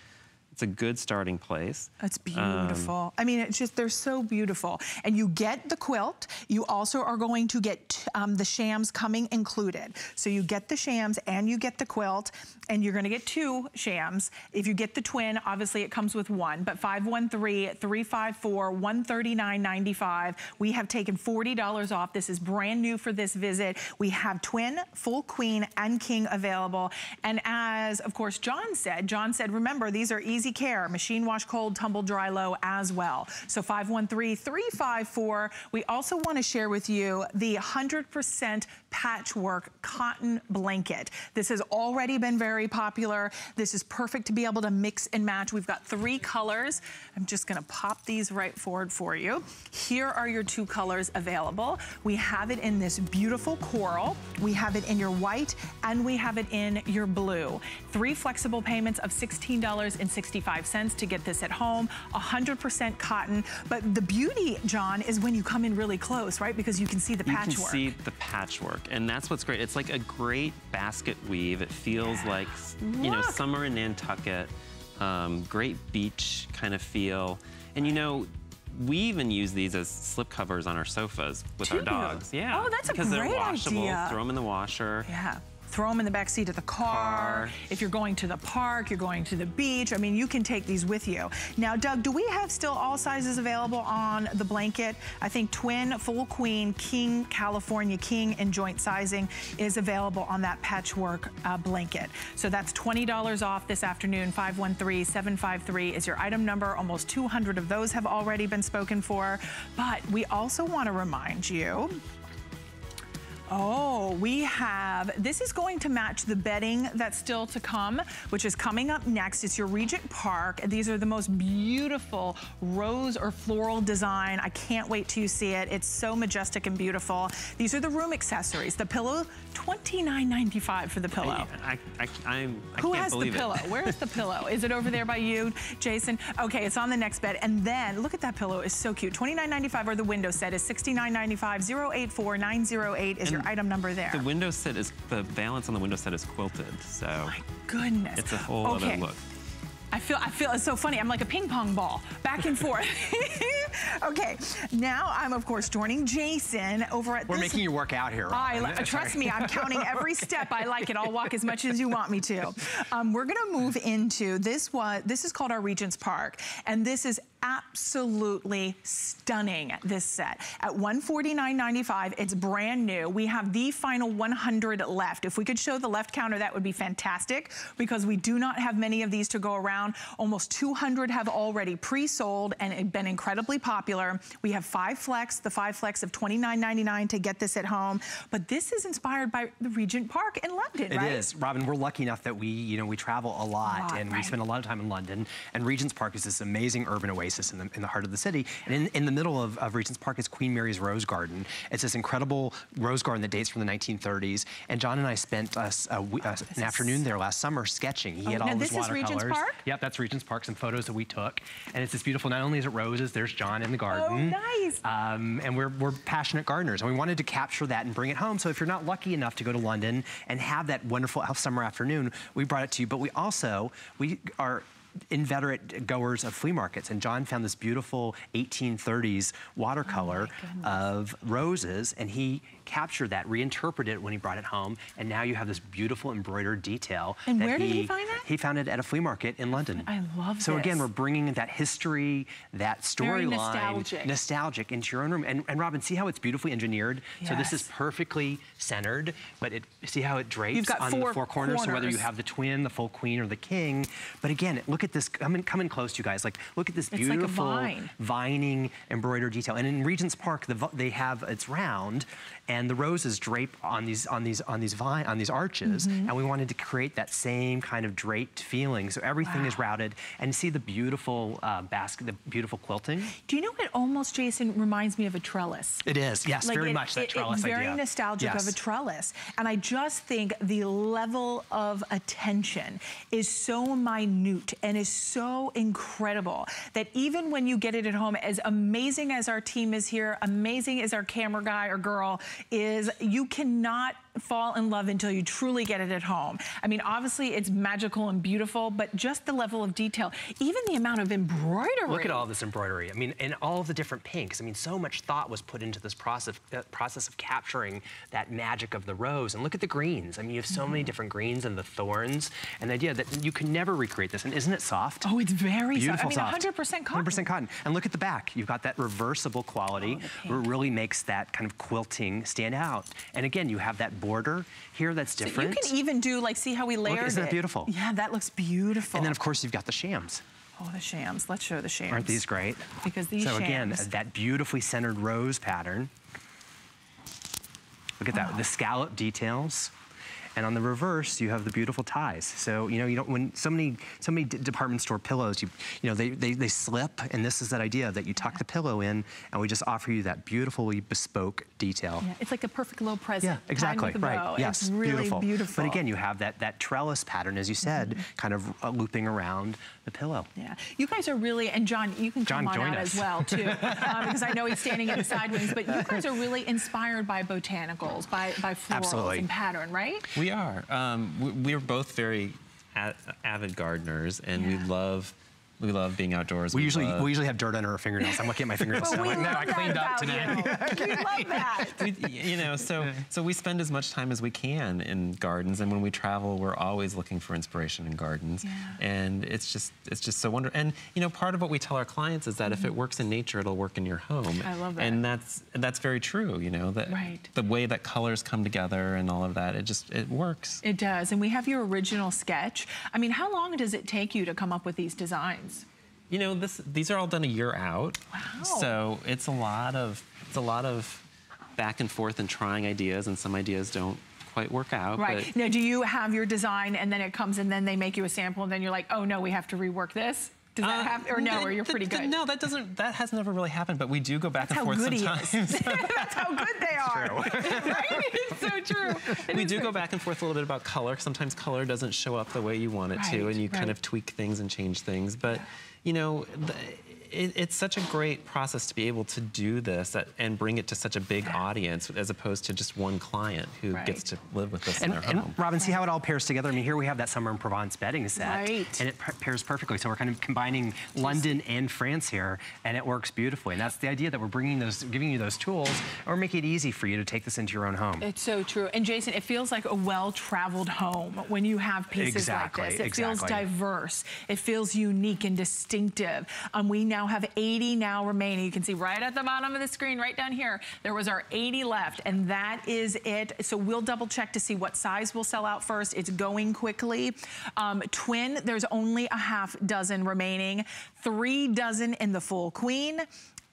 it's a good starting place. It's Um, beautiful. I mean, it's just, they're so beautiful. And you get the quilt. You also are going to get um, the shams coming included. So you get the shams and you get the quilt and you're gonna get two shams. If you get the twin, obviously it comes with one, but 513-354-139.95. We have taken $40 off. This is brand new for this visit. We have twin, full queen, and king available. And as, of course, John said, John said, remember, these are easy care, machine wash cold, tumble dry low as well. So 513-354. We also want to share with you the 100% patchwork cotton blanket. This has already been very popular. This is perfect to be able to mix and match. We've got three colors. I'm just gonna pop these right forward for you. Here are your two colors available. We have it in this beautiful coral. We have it in your white and we have it in your blue. Three flexible payments of $16.65 to get this at home. 100% cotton. But the beauty, John, is when you come in really close, right? Because you can see the You patchwork. You can see the patchwork, and that's what's great. It's like a great basket weave. It feels like, you know, summer in Nantucket, um, great beach kind of feel. And you know, we even use these as slip covers on our sofas with our dogs. Yeah. Oh, that's a great idea. because they're washable. idea. Throw them in the washer. Yeah. Throw them in the back seat of the car. Car. If you're going to the park, you're going to the beach. I mean, you can take these with you. Now, Doug, do we have still all sizes available on the blanket? I think twin, full queen, king, California king, and joint sizing is available on that patchwork uh, blanket. So that's $20 off this afternoon. 513-753 is your item number. Almost 200 of those have already been spoken for. But we also want to remind you Oh, we have, this is going to match the bedding that's still to come, which is coming up next. It's your Regent Park. These are the most beautiful rose or floral design. I can't wait till you see it. It's so majestic and beautiful. These are the room accessories. The pillow, $29.95 for the pillow. I, I, I'm, I Who can't has the pillow? it. Where is the (laughs) pillow? Is it over there by you, Jason? Okay, it's on the next bed. And then, look at that pillow. It's so cute. $29.95 or the window set is $69.95. 084908 is your item number there. The window set is, the valance on the window set is quilted, so My goodness. it's a whole okay. other look. I feel, I feel, it's so funny. I'm like a ping pong ball, back and forth. (laughs) okay, now I'm of course joining Jason over at We're this making you work out here. I, Robin. li- (laughs) trust me, I'm counting every step. I like it. I'll walk as much as you want me to. (laughs) Um, we're gonna move into this one. This is called our Regent's Park, and this is absolutely stunning, this set. At $149.95, it's brand new. We have the final 100 left. If we could show the left counter, that would be fantastic because we do not have many of these to go around. Almost 200 have already pre-sold and it's been incredibly popular. We have five flex, the five flex of $29.99 to get this at home. But this is inspired by the Regent Park in London, It right? is, Robin. We're lucky enough that we, you know, we travel a lot, lot, and we spend a lot of time in London. And Regent's Park is this amazing urban oasis in the, in the heart of the city. And in, in the middle of, of Regent's Park is Queen Mary's Rose Garden. It's this incredible rose garden that dates from the 1930s. And John and I spent us a, we- uh, an afternoon there last summer sketching. He Oh, had all this his is Regent's watercolors. Park? Yep, that's Regent's Park. Some photos that we took, and it's this beautiful. Not only is it roses, there's John in the garden. Oh, nice. Um, and we're, we're passionate gardeners, and we wanted to capture that and bring it home. So if you're not lucky enough to go to London and have that wonderful summer afternoon, we brought it to you. But we also we are inveterate goers of flea markets and John found this beautiful 1830s watercolor oh goodness. of roses and he captured that reinterpreted it when he brought it home and now you have this beautiful embroidered detail And that where did he find that? he found it at a flea market in London I love so again we're bringing that history that storyline nostalgic. nostalgic into your own room. And, and Robin, see how it's beautifully engineered? So this is perfectly centered, but it see how it drapes got on four the four corners. So whether you have the twin, the full queen, or the king. But again, look at this. Come in, come in close, you guys. Like, look at this It's like beautiful vine. vining embroidered detail. And in Regent's Park, the, they have it's round, and the roses drape on these on these on these vine on these arches. Mm-hmm. And we wanted to create that same kind of draped feeling. So everything is routed, and see the beautiful uh, basket, the beautiful quilting. Do you know what almost, Jason, reminds me of a trellis? It is, yes, very it- much that it- trellis It's very idea. nostalgic Yes. of a trellis. And I just think the level of attention is so minute and is so incredible that even when you get it at home, as amazing as our team is here, amazing as our camera guy or girl is, you cannot fall in love until you truly get it at home. I mean, obviously it's magical and beautiful, but just the level of detail, even the amount of embroidery. Look at all this embroidery. I mean, and all of the different pinks. I mean, so much thought was put into this process, uh, process of capturing that magic of the rose. And look at the greens. I mean, you have so Mm-hmm. many different greens and the thorns. And the idea that you can never recreate this. And isn't it soft? Oh, it's very Beautiful soft. I mean, 100% cotton. 100% cotton. And look at the back. You've got that reversible quality Oh, it really makes that kind of quilting stand out. And again, you have that border here that's different. You can even do like, see how we layered isn't it. that beautiful? Yeah, that looks beautiful. and then, of course, you've got the shams. oh, the shams. Let's show the shams. Aren't these great? Because these so again, that beautifully centered rose pattern. Look at that, the scallop details. And on the reverse, you have the beautiful ties. So, you know, you don't, when so many, so many department store pillows, you, you know, they, they, they slip, and this is that idea that you tuck the pillow in, and we just offer you that beautifully bespoke detail. Yeah, it's like a perfect little present. Yeah, exactly. Right. bow. Yes. It's really beautiful. beautiful. But again, you have that that trellis pattern, as you said, Mm-hmm. kind of uh, looping around the pillow. Yeah, you guys are really, and John, you can John, come on join out us. as well too, um, (laughs) because I know he's standing in the side wings. But you guys are really inspired by botanicals, by by florals Absolutely. and pattern, right? We are. Um, we, we're both very a- avid gardeners, and Yeah. we love We love being outdoors. We usually love- we usually have dirt under our fingernails. I'm looking at my (laughs) fingernails. But and we I'm like, no, I cleaned up today. you. We love (laughs) that. we, you know, so so we spend as much time as we can in gardens, and when we travel, we're always looking for inspiration in gardens, Yeah. and it's just it's just so wonderful. And you know, part of what we tell our clients is that if it works in nature, it'll work in your home. Mm-hmm. I love that. And that's that's very true. You know, that Right. the way that colors come together and all of that, it just it works. It does. And we have your original sketch. I mean, how long does it take you to come up with these designs? You know, this these are all done a year out. Wow. So it's a lot of it's a lot of back and forth and trying ideas, and some ideas don't quite work out. Right. But Now, do you have your design and then it comes and then they make you a sample and then you're like, oh no, we have to rework this? Does that Uh, happen? Or no, th- or you're pretty good? No, that doesn't. That has never really happened. But we do go back That's and forth good he sometimes. (laughs) That's how good they are. (laughs) right? It's so true. It we do so go back and forth a little bit about color. Sometimes color doesn't show up the way you want it to, and you kind of tweak things and change things. But you know, the, it, it's such a great process to be able to do this at, and bring it to such a big audience, as opposed to just one client who Right. gets to live with this And, in their home. and home. Robin, see how it all pairs together? I mean, here we have that summer in Provence bedding set, Right. and it pairs perfectly. So we're kind of combining London and France here, and it works beautifully. And that's the idea that we're bringing those, giving you those tools, or make it easy for you to take this into your own home. It's so true. And Jason, it feels like a well-traveled home when you have pieces Exactly, like this. It feels diverse. It feels unique and distinctive. Um, we now have 80 now remaining. You can see right at the bottom of the screen, right down here, there was our 80 left, and that is it. So we'll double check to see what size will sell out first. It's going quickly. Um, twin, there's only a half dozen remaining. Three dozen in the full queen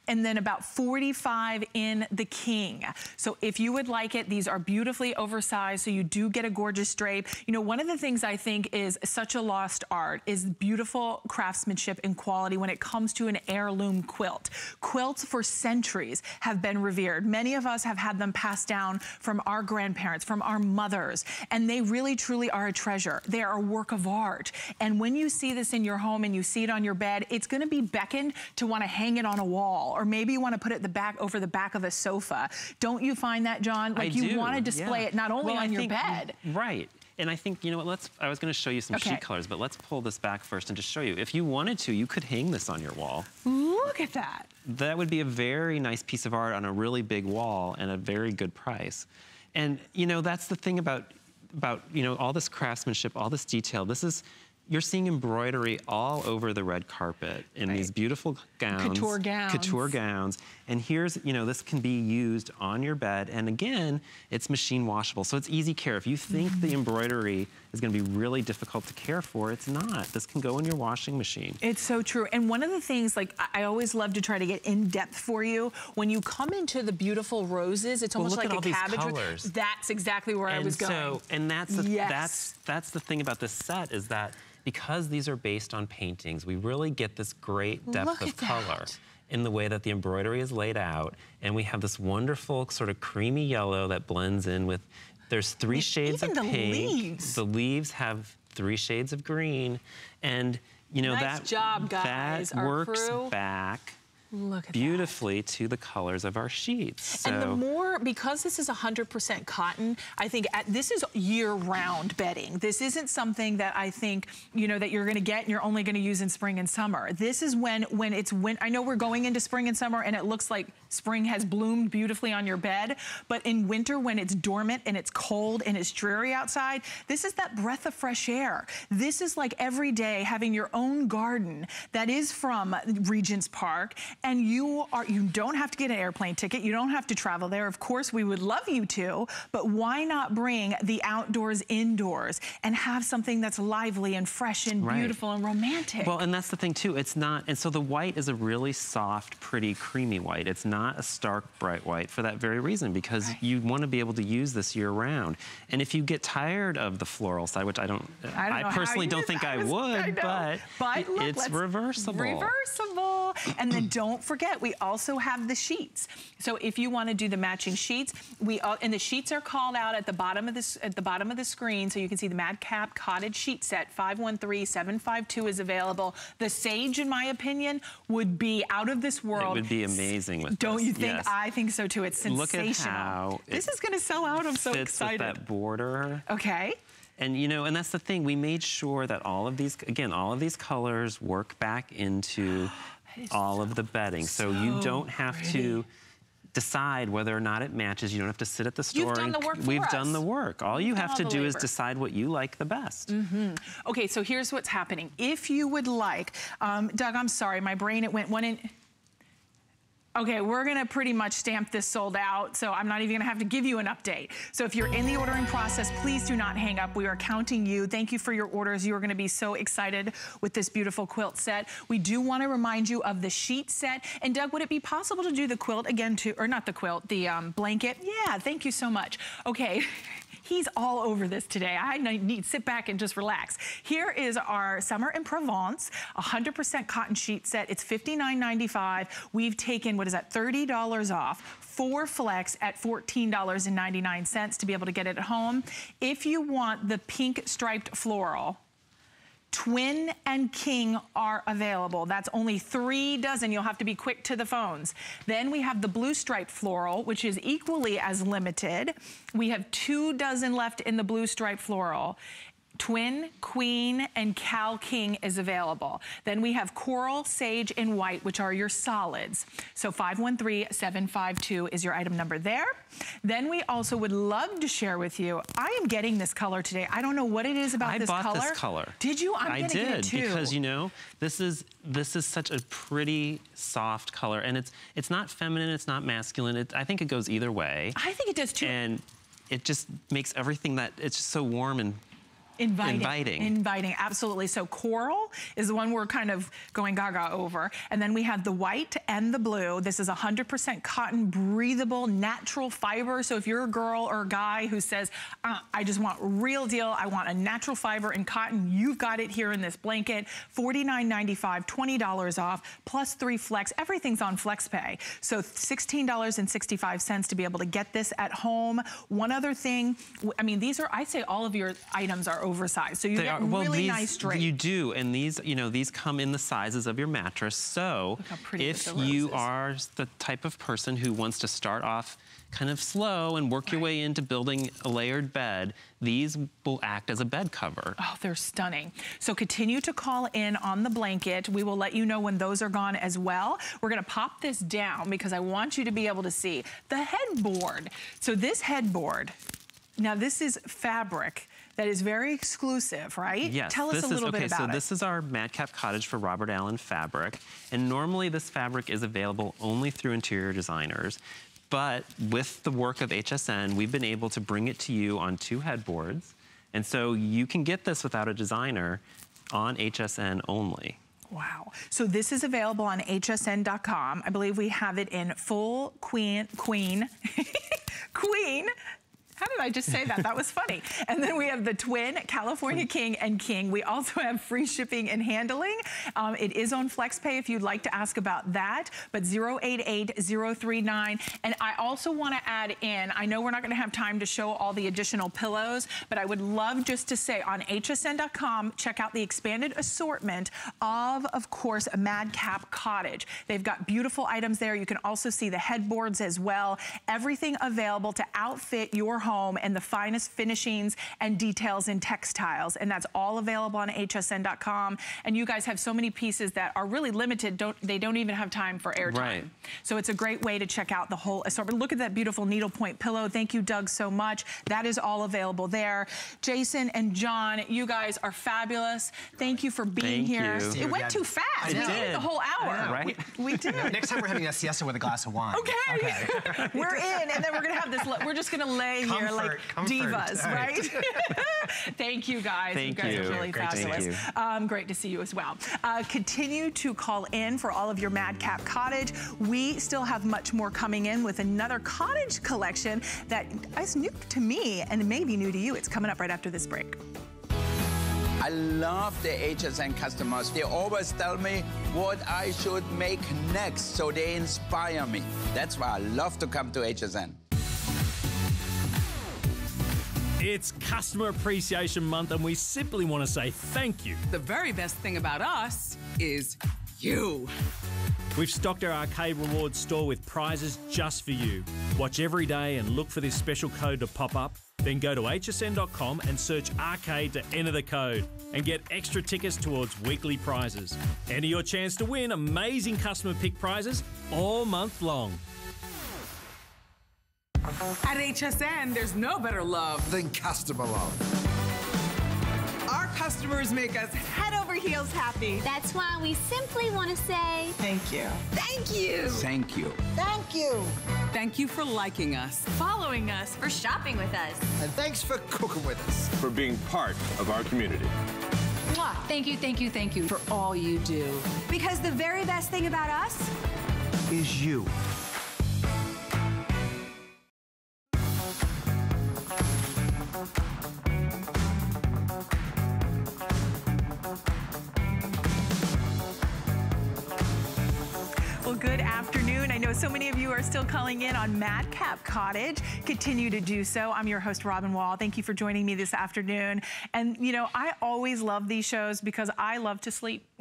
and then about 45 in the king. So if you would like it, these are beautifully oversized, so you do get a gorgeous drape. You know, one of the things I think is such a lost art is beautiful craftsmanship and quality when it comes to an heirloom quilt. Quilts for centuries have been revered. Many of us have had them passed down from our grandparents, from our mothers, and they really truly are a treasure. They are a work of art. And when you see this in your home and you see it on your bed, it's gonna be beckoned to wanna hang it on a wall, or maybe you wanna put it the back over the back of a sofa. Don't you find that, John? Like I you do, wanna display yeah. it not only Well, I on your think- bed. Right. And I think, you know what, let's, I was gonna show you some Okay. sheet colors, but let's pull this back first and just show you. If you wanted to, you could hang this on your wall. Look at that. That would be a very nice piece of art on a really big wall and a very good price. And, you know, that's the thing about, about, you know, all this craftsmanship, all this detail. This is, you're seeing embroidery all over the red carpet in these beautiful gowns. Couture gowns. Couture gowns. And here's, you know, this can be used on your bed. And again, it's machine washable. So it's easy care. If you think Mm-hmm. the embroidery is gonna be really difficult to care for, it's not. This can go in your washing machine. It's so true. And one of the things, like, I I always love to try to get in depth for you. When you come into the beautiful roses, it's Well, almost look like at a all these cabbage. colors. That's exactly where I and was going. So, and that's the, Yes. that's that's the thing about this set is that because these are based on paintings, we really get this great depth of color that. in the way that the embroidery is laid out, and we have this wonderful sort of creamy yellow that blends in with. There's three shades even of the pink. leaves. The leaves have three shades of green, and you know Nice that job, guys. that Our works crew. back Look at that. beautifully to the colors of our sheets. And the more, because this is 100% cotton, I think at, this is year-round bedding. This isn't something that I think, you know, that you're gonna get and you're only gonna use in spring and summer. This is when, when it's, when, I know we're going into spring and summer and it looks like spring has bloomed beautifully on your bed, but in winter when it's dormant and it's cold and it's dreary outside, this is that breath of fresh air. This is like every day having your own garden that is from Regent's Park and you are you don't have to get an airplane ticket. You don't have to travel there. Of course, we would love you to, but why not bring the outdoors indoors and have something that's lively and fresh and Right. beautiful and romantic? Well, and that's the thing too. It's not, and so the white is a really soft, pretty, creamy white. It's not a stark, bright white for that very reason, because Right. you want to be able to use this year round. And if you get tired of the floral side, which I don't, I don't how personally don't think (laughs) I, was- would, I but, But it- look, it's reversible. Reversible. and then don't forget, we also have the sheets. So if you want to do the matching sheets, we all, and the sheets are called out at the bottom of this at the bottom of the screen, so you can see the Madcap Cottage sheet set 513752 is available. The Sage, in my opinion, would be out of this world. It would be amazing with Don't you think? yes. I think so too. It's Look at sensational. how this it is going to sell out. I'm so Fits excited. with that border. Okay. And you know, and that's the thing. We made sure that all of these, again, all of these colors work back into (gasps) all of the bedding. So, you don't have to decide whether or not it matches. You don't have to sit at the store. You've done and the work for We've us. done the work. All you have all to do is decide what you like the best. Okay, so here's what's happening. If you would like, um, Doug, I'm sorry, my brain, it went one in. Okay, we're gonna pretty much stamp this sold out, so I'm not even gonna have to give you an update. So if you're in the ordering process, please do not hang up. We are counting you. Thank you for your orders. You are gonna be so excited with this beautiful quilt set. We do wanna remind you of the sheet set. And Doug, would it be possible to do the quilt again too, or not the quilt, the um, blanket? Yeah, thank you so much. Okay. (laughs) He's all over this today. I need to sit back and just relax. Here is our Summer in Provence, 100% cotton sheet set. It's $59.95. We've taken, what is that, $30 off. Four flex at $14.99 to be able to get it at home. If you want the pink striped floral, Twin and King are available. That's only three dozen. You'll have to be quick to the phones. Then we have the blue Stripe floral, which is equally as limited. We have two dozen left in the blue Stripe floral. Twin, Queen, and Cal King is available. Then we have Coral, Sage, and White, which are your solids. So 513752 is your item number there. Then we also would love to share with you, I am getting this color today. I don't know what it is about I this bought color. this color. Did you? I'm I gonna did get it too. because you know this is this is such a pretty soft color, and it's it's not feminine, it's not masculine. It, I think it goes either way, I think it does too. and it just makes everything that it's just so warm and Inviting. Inviting. Inviting, absolutely. So coral is the one we're kind of going gaga over. And then we have the white and the blue. This is 100% cotton, breathable, natural fiber. So if you're a girl or a guy who says, uh, I just want real deal, I want a natural fiber and cotton, you've got it here in this blanket. $49.95, $20 off, plus three flex. Everything's on flex pay. So $16.65 to be able to get this at home. One other thing, I mean, these are, I'd say all of your items are oversized. So you They get are well. really these nice drape. you do, and these you know these come in the sizes of your mattress. So if you are the type of person who wants to start off kind of slow and work your way into building a layered bed, these will act as a bed cover. Oh, they're stunning. So continue to call in on the blanket. We will let you know when those are gone as well. We're gonna pop this down because I want you to be able to see the headboard. So this headboard, now this is fabric that is very exclusive, right? Yes. Tell us a little is, okay, bit about so it. So this is our Madcap Cottage for Robert Allen fabric. And normally this fabric is available only through interior designers. But with the work of HSN, we've been able to bring it to you on two headboards. And so you can get this without a designer on HSN only. Wow. So this is available on hsn.com. I believe we have it in full queen, queen, (laughs) queen. How did I just say that? That was funny. (laughs) And then we have the twin, California King and King. We also have free shipping and handling. Um, it is on FlexPay if you'd like to ask about that, but 088039. And I also want to add in, I know we're not going to have time to show all the additional pillows, but I would love just to say on hsn.com, check out the expanded assortment of, of course, Madcap Cottage. They've got beautiful items there. You can also see the headboards as well. Everything available to outfit your home and the finest finishings and details in textiles. And that's all available on hsn.com. And you guys have so many pieces that are really limited. Don't They don't even have time for airtime. Right. So it's a great way to check out the whole assortment. Look at that beautiful needlepoint pillow. Thank you, Doug, so much. That is all available there. Jason and John, you guys are fabulous. Thank you for being Thank here. you. It went too fast. I We know. did the whole hour. Know. Right? We, we (laughs) did. Next time we're having a siesta with a glass of wine. Okay. (laughs) we're in, and then we're gonna have this. We're just gonna lay (laughs) here like Comfort, comfort. divas, All right. right? Thank you guys. Thank you guys you. are really Great fabulous. Um, great to see you as well. Uh, continue to call in for all of your Madcap Cottage. We still have much more coming in with another cottage collection that is new to me and may be new to you. It's coming up right after this break. I love the HSN customers. They always tell me what I should make next, so they inspire me. That's why I love to come to HSN. It's Customer Appreciation Month, and we simply want to say thank you. The very best thing about us is you. We've stocked our Arcade Rewards store with prizes just for you. Watch every day and look for this special code to pop up. Then go to hsn.com and search Arcade to enter the code and get extra tickets towards weekly prizes. Enter your chance to win amazing customer pick prizes all month long. At HSN, there's no better love. than customer love. Our customers make us head over heels happy. That's why we simply want to say Thank you. Thank you. Thank you. Thank you. Thank you for liking us. following us for shopping with us. And thanks for cooking with us. for being part of our community. Mwah. Thank you, thank you, thank you. For all you do. Because the very best thing about us Is you. I know so many of you are still calling in on Madcap Cottage. Continue to do so. I'm your host, Robin Wall. Thank you for joining me this afternoon. And, you know, I always love these shows because I love to sleep. (laughs)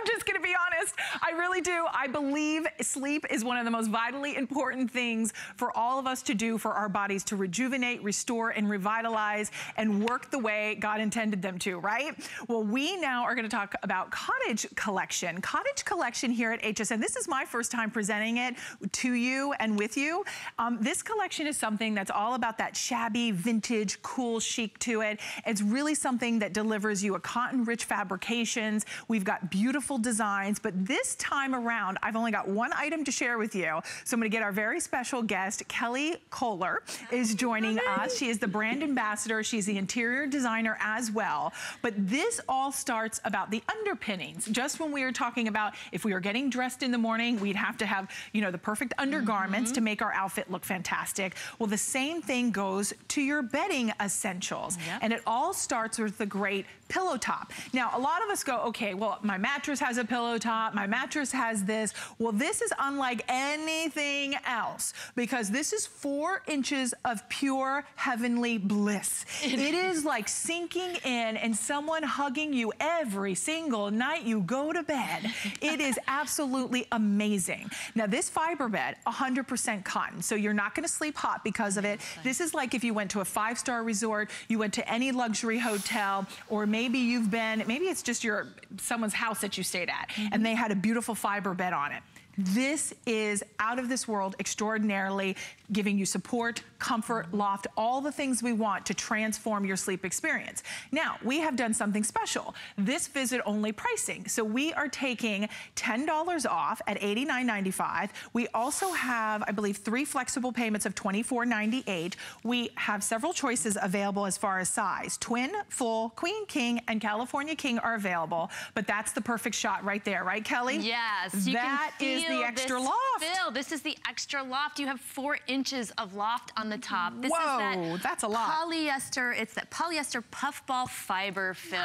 I'm just going to be honest. I really do. I believe sleep is one of the most vitally important things for all of us to do for our bodies to rejuvenate, restore, and revitalize and work the way God intended them to, right? Well, we now are going to talk about Cottage Collection. Cottage Collection here at HSN. This is my first time presenting it to you and with you. Um, this collection is something that's all about that shabby, vintage, cool chic to it. It's really something that delivers you a cotton-rich fabrications. We've got beautiful designs, but this time around, I've only got one item to share with you. So I'm gonna get our very special guest, Kelly Kohler, is joining us. She is the brand ambassador. She's the interior designer as well. But this all starts about the underpinnings. Just when we were talking about if we were getting dressed in the morning, we'd have to have, you know, the perfect undergarments mm-hmm. to make our outfit look fantastic. Well, the same thing goes to your bedding essentials. And it all starts with the great pillow top. Now, a lot of us go, okay, well, my mattress has a pillow top, my mattress has this. Well, this is unlike anything else because this is four inches of pure heavenly bliss. it is like sinking in and someone hugging you every single night you go to bed. It is (laughs) absolutely amazing. Now, this fiber bed, 100% cotton, so you're not gonna sleep hot because of it. This is like if you went to a five-star resort, you went to any luxury hotel, or maybe you've been, maybe it's just your someone's house that you stayed at, and mm-hmm. they had a beautiful fiber bed on it. This is out of this world extraordinarily giving you support, comfort, loft, all the things we want to transform your sleep experience. Now, we have done something special. This visit only pricing. So we are taking $10 off at $89.95. We also have, I believe, three flexible payments of $24.98. We have several choices available as far as size. Twin, full, queen, king, and California king are available, but that's the perfect shot right there, right, Kelly? Yes, you That can is feel the extra this loft. This is the extra loft. You have four inches of loft on the top. This Whoa, is that that's a lot. Polyester. It's that polyester puffball fiber fill.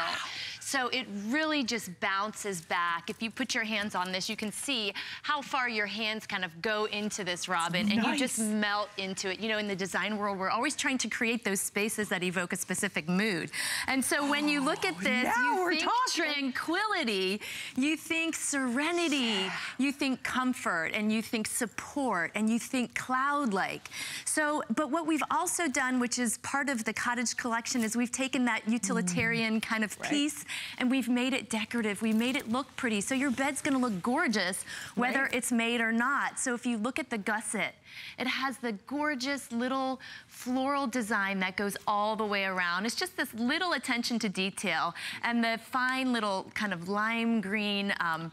So it really just bounces back. If you put your hands on this, you can see how far your hands kind of go into this, Robin, and you just melt into it. You know, in the design world, we're always trying to create those spaces that evoke a specific mood. And so when you look at oh, this, now you think talking. tranquility, you think serenity, you think comfort, and you think support, and you think cloud-like. So, but what we've also done, which is part of the cottage collection, is we've taken that utilitarian kind of piece and we've made it decorative. We made it look pretty. So your bed's gonna look gorgeous, whether Right. it's made or not. So if you look at the gusset, it has the gorgeous little floral design that goes all the way around. It's just this little attention to detail and the fine little kind of lime green um,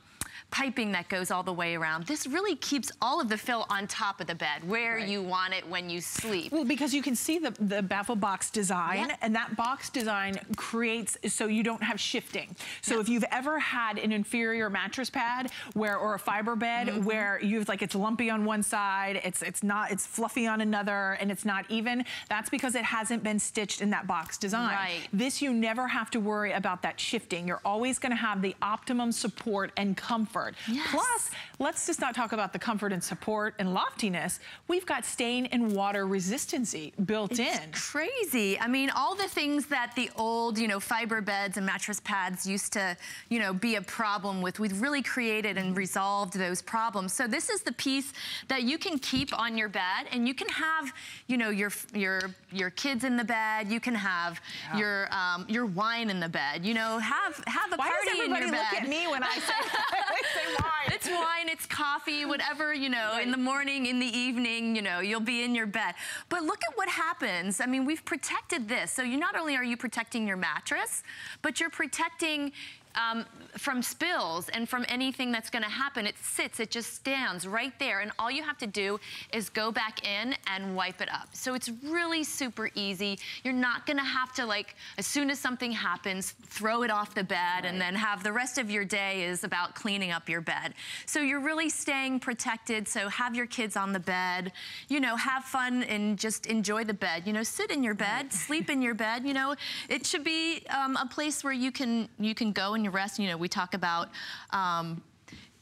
piping that goes all the way around. This really keeps all of the fill on top of the bed where you want it when you sleep. Well, because you can see the, the baffle box design, Yep. and that box design creates so you don't have shifting. So if you've ever had an inferior mattress pad where or a fiber bed Mm-hmm. where you've like it's lumpy on one side, it's it's not it's fluffy on another, and it's not even, that's because it hasn't been stitched in that box design. Right. This you never have to worry about that shifting. You're always going to have the optimum support and comfort. Yes. Plus, let's just not talk about the comfort and support and loftiness. We've got stain and water resistancy built It's in. crazy. I mean, all the things that the old, you know, fiber beds and mattress pads used to, you know, be a problem with, we've really created and resolved those problems. So this is the piece that you can keep on your bed and you can have, you know, your your your kids in the bed, you can have Yeah. your um, your wine in the bed, you know, have have a Why party does everybody look at me when I (laughs) say, say wine? It's wine, it's coffee, (laughs) whatever, you know, in the morning, in the evening, you know, you'll be in your bed. But look at what happens. I mean, we've protected this. So you not only are you protecting your mattress, but you're protecting um, from spills and from anything that's gonna happen. It sits, it just stands right there. And all you have to do is go back in and wipe it up. So it's really super easy. You're not gonna have to like, as soon as something happens, throw it off the bed and then have the rest of your day is about cleaning up your bed. So you're really staying protected. So have your kids on the bed, you know, have fun and just enjoy the bed. You know, sit in your bed, sleep in your bed. You know, it should be um, a place where you can you can go and you rest. You know, we talk about. Um,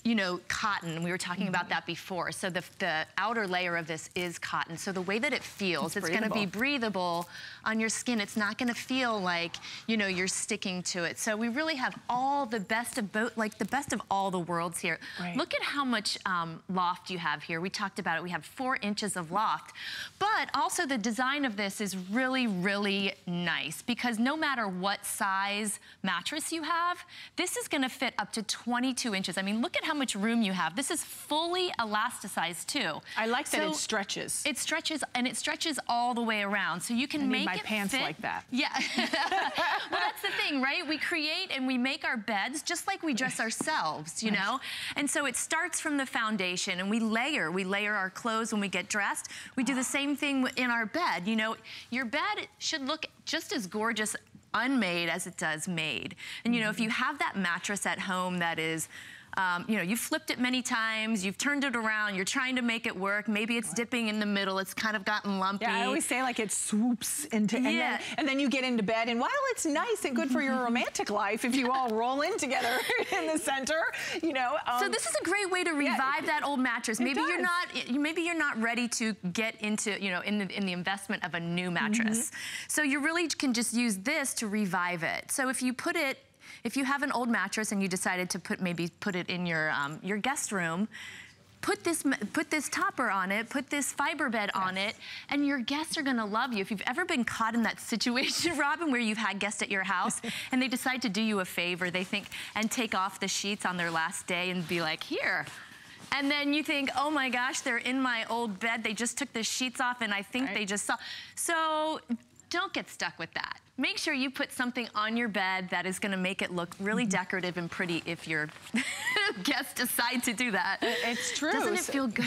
you know, cotton. We were talking about that before. So the, the outer layer of this is cotton. So the way that it feels, It's it's, going to be breathable on your skin. It's not going to feel like, you know, you're sticking to it. So we really have all the best of both, like the best of all the worlds here. Right. Look at how much um, loft you have here. We talked about it. We have four inches of loft. But also the design of this is really, really nice because no matter what size mattress you have, this is going to fit up to 22 inches. I mean, look at how much room you have. This is fully elasticized too. I like that it stretches. It stretches and it stretches all the way around. So you can I make my it pants fit- like that. Yeah. (laughs) well, that's the thing, right? We create and we make our beds just like we dress ourselves, you know? And so it starts from the foundation and we layer. We layer our clothes when we get dressed. We do the same thing in our bed. You know, your bed should look just as gorgeous unmade as it does made. And you know, if mm-hmm. you have that mattress at home that is um, you know, you've flipped it many times, you've turned it around, you're trying to make it work. Maybe it's dipping in the middle, it's kind of gotten lumpy. Yeah, I always say like it swoops into, and, Yeah. then, and then you get into bed, and while it's nice and good for your romantic (laughs) life, if you all roll in together (laughs) in the center, you know. So um, this is a great way to yeah, revive it- that old mattress. Maybe you're not maybe you're not ready to get into, you know, in the in the investment of a new mattress. Mm-hmm. So you really can just use this to revive it. So if you put it if you have an old mattress and you decided to put maybe put it in your um, your guest room, put this put this topper on it, put this fiber bed on it, and your guests are gonna love you. If you've ever been caught in that situation, (laughs) Robin, where you've had guests at your house (laughs) and they decide to do you a favor, they think and take off the sheets on their last day and be like, here. And then you think, oh my gosh, they're in my old bed. They just took the sheets off and I think Right. they just saw. So don't get stuck with that. Make sure you put something on your bed that is gonna make it look really Mm-hmm. decorative and pretty if your (laughs) guests decide to do that. It's true. Doesn't it feel good? (laughs)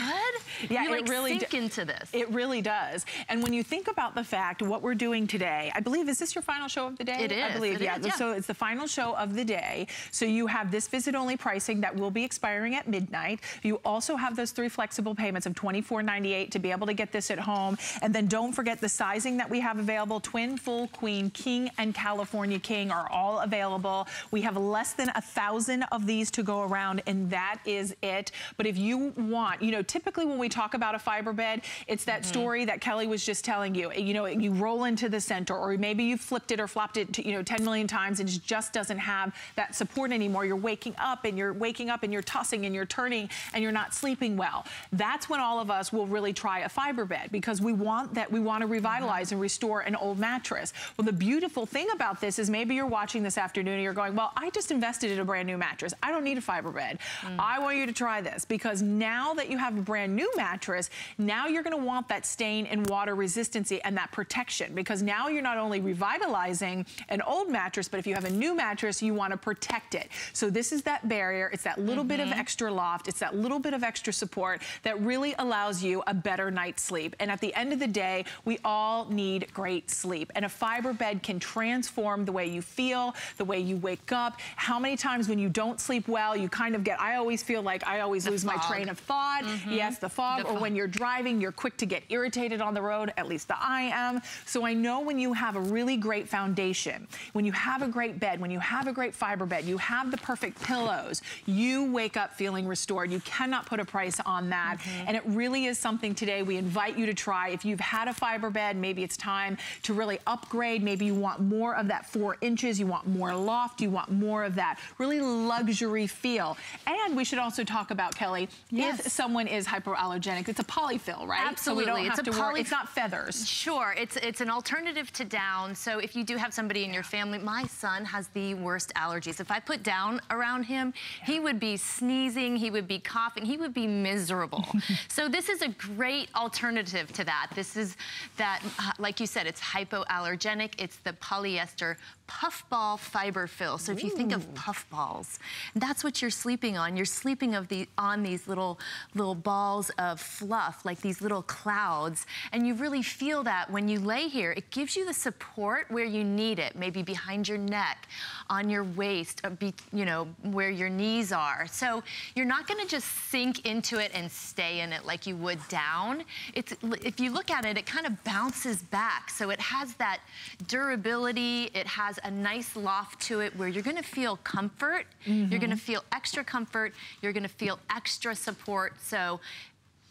Yeah, you like it really sink into this. It really does. And when you think about the fact what we're doing today, I believe, is this your final show of the day? It I believe, yeah. is, yeah. So it's the final show of the day. So you have this visit only pricing that will be expiring at midnight. You also have those three flexible payments of $24.98 to be able to get this at home. And then don't forget the sizing that we have available. Twin, full, queen, king, and California king are all available. We have less than a thousand of these to go around, and that is it. But if you want, you know, typically when we talk about a fiber bed, it's that mm-hmm. story that Kelly was just telling you. You know, you roll into the center, or maybe you flipped it or flopped it, to, you know, 10 million times, and it just doesn't have that support anymore. You're waking up, and you're waking up, and you're tossing, and you're turning, and you're not sleeping well. That's when all of us will really try a fiber bed because we want that. We want to revitalize mm-hmm. and restore an old mattress. Well, the beautiful thing about this is maybe you're watching this afternoon and you're going, well, I just invested in a brand new mattress. I don't need a fiber bed. Mm. I want you to try this because now that you have a brand new mattress, now you're going to want that stain and water resistancy and that protection because now you're not only revitalizing an old mattress, but if you have a new mattress, you want to protect it. So this is that barrier. It's that little bit of mm-hmm. extra loft. It's that little bit of extra support that really allows you a better night's sleep. And at the end of the day, we all need great sleep. And a fiber bed bed can transform the way you feel, the way you wake up. How many times when you don't sleep well, you kind of get, I always feel like I always The lose my train of thought. Mhm. Yes, the fog. The or fog. when you're driving, you're quick to get irritated on the road. At least the I am. So I know when you have a really great foundation, when you have a great bed, when you have a great fiber bed, you have the perfect pillows, you wake up feeling restored. You cannot put a price on that. Mm-hmm. And it really is something today we invite you to try. If you've had a fiber bed, maybe it's time to really upgrade. Maybe you want more of that four inches, you want more loft, you want more of that really luxury feel. And we should also talk about, Kelly, if someone is hypoallergenic, it's a polyfill, right? Absolutely. So we don't it's have a to worry. poly- It's not feathers. Sure. It's it's an alternative to down. So if you do have somebody in your family, my son has the worst allergies. If I put down around him, he would be sneezing, he would be coughing, he would be miserable. (laughs) so this is a great alternative to that. This is that, uh, like you said, it's hypoallergenic. It's the polyester puffball fiber fill. So if you think of puffballs, that's what you're sleeping on. You're sleeping of the on these little little balls of fluff, like these little clouds, and you really feel that when you lay here. It gives you the support where you need it, maybe behind your neck, on your waist, or be, you know, where your knees are. So you're not going to just sink into it and stay in it like you would down. It's if you look at it, it kind of bounces back. So it has that durability. It has a nice loft to it where you're going to feel comfort. You're going to mm-hmm. feel extra comfort. You're going to feel extra support. So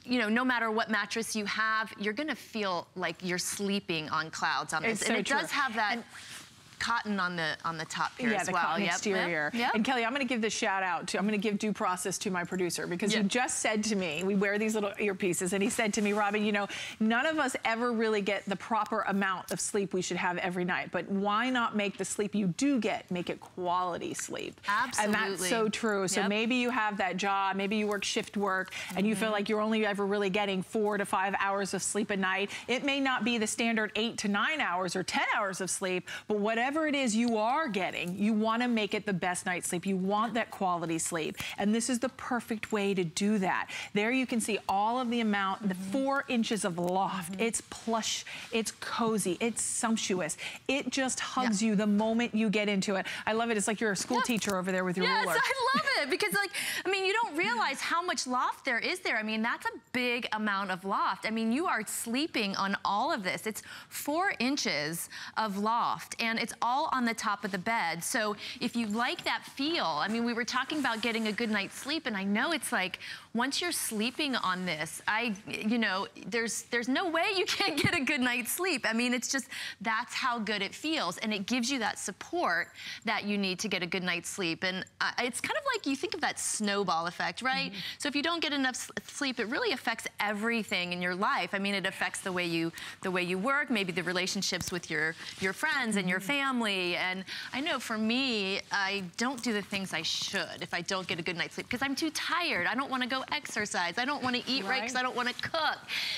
you know, no matter what mattress you have, you're gonna feel like you're sleeping on clouds on this. It's and so it does have that cotton on the on the top here yeah, as the well. cotton Yep, exterior. Yep. And Kelly, I'm going to give this shout out to, I'm going to give due process to my producer because Yeah. he just said to me, we wear these little earpieces, and he said to me, Robin, you know, none of us ever really get the proper amount of sleep we should have every night, but why not make the sleep you do get, make it quality sleep? Absolutely. And that's so true. So Yep. maybe you have that job, maybe you work shift work, and you feel mm-hmm. like you're only ever really getting four to five hours of sleep a night. It may not be the standard eight to nine hours or 10 hours of sleep, but whatever it is you are getting, you want to make it the best night's sleep. You want that quality sleep. And this is the perfect way to do that. There you can see all of the amount, the mm-hmm. four inches of loft. Mm-hmm. It's plush, it's cozy, it's sumptuous. It just hugs you the moment you get into it. I love it. It's like you're a school teacher over there with your Yes, ruler. I love it because, like, I mean, you don't realize how much loft there is there. I mean, that's a big amount of loft. I mean, you are sleeping on all of this. It's four inches of loft, and it's all on the top of the bed. So if you like that feel, I mean, we were talking about getting a good night's sleep, and I know it's like once you're sleeping on this, I, you know, there's there's no way you (laughs) can't get a good night's sleep. I mean, it's just that's how good it feels, and it gives you that support that you need to get a good night's sleep. And uh, it's kind of like you think of that snowball effect, right? So if you don't get enough sleep, it really affects everything in your life. I mean, it affects the way you the way you work, maybe the relationships with your your friends and your family. And I know for me, I don't do the things I should if I don't get a good night's sleep because I'm too tired. I don't want to go exercise. I don't want to eat right because Right. I don't want to cook.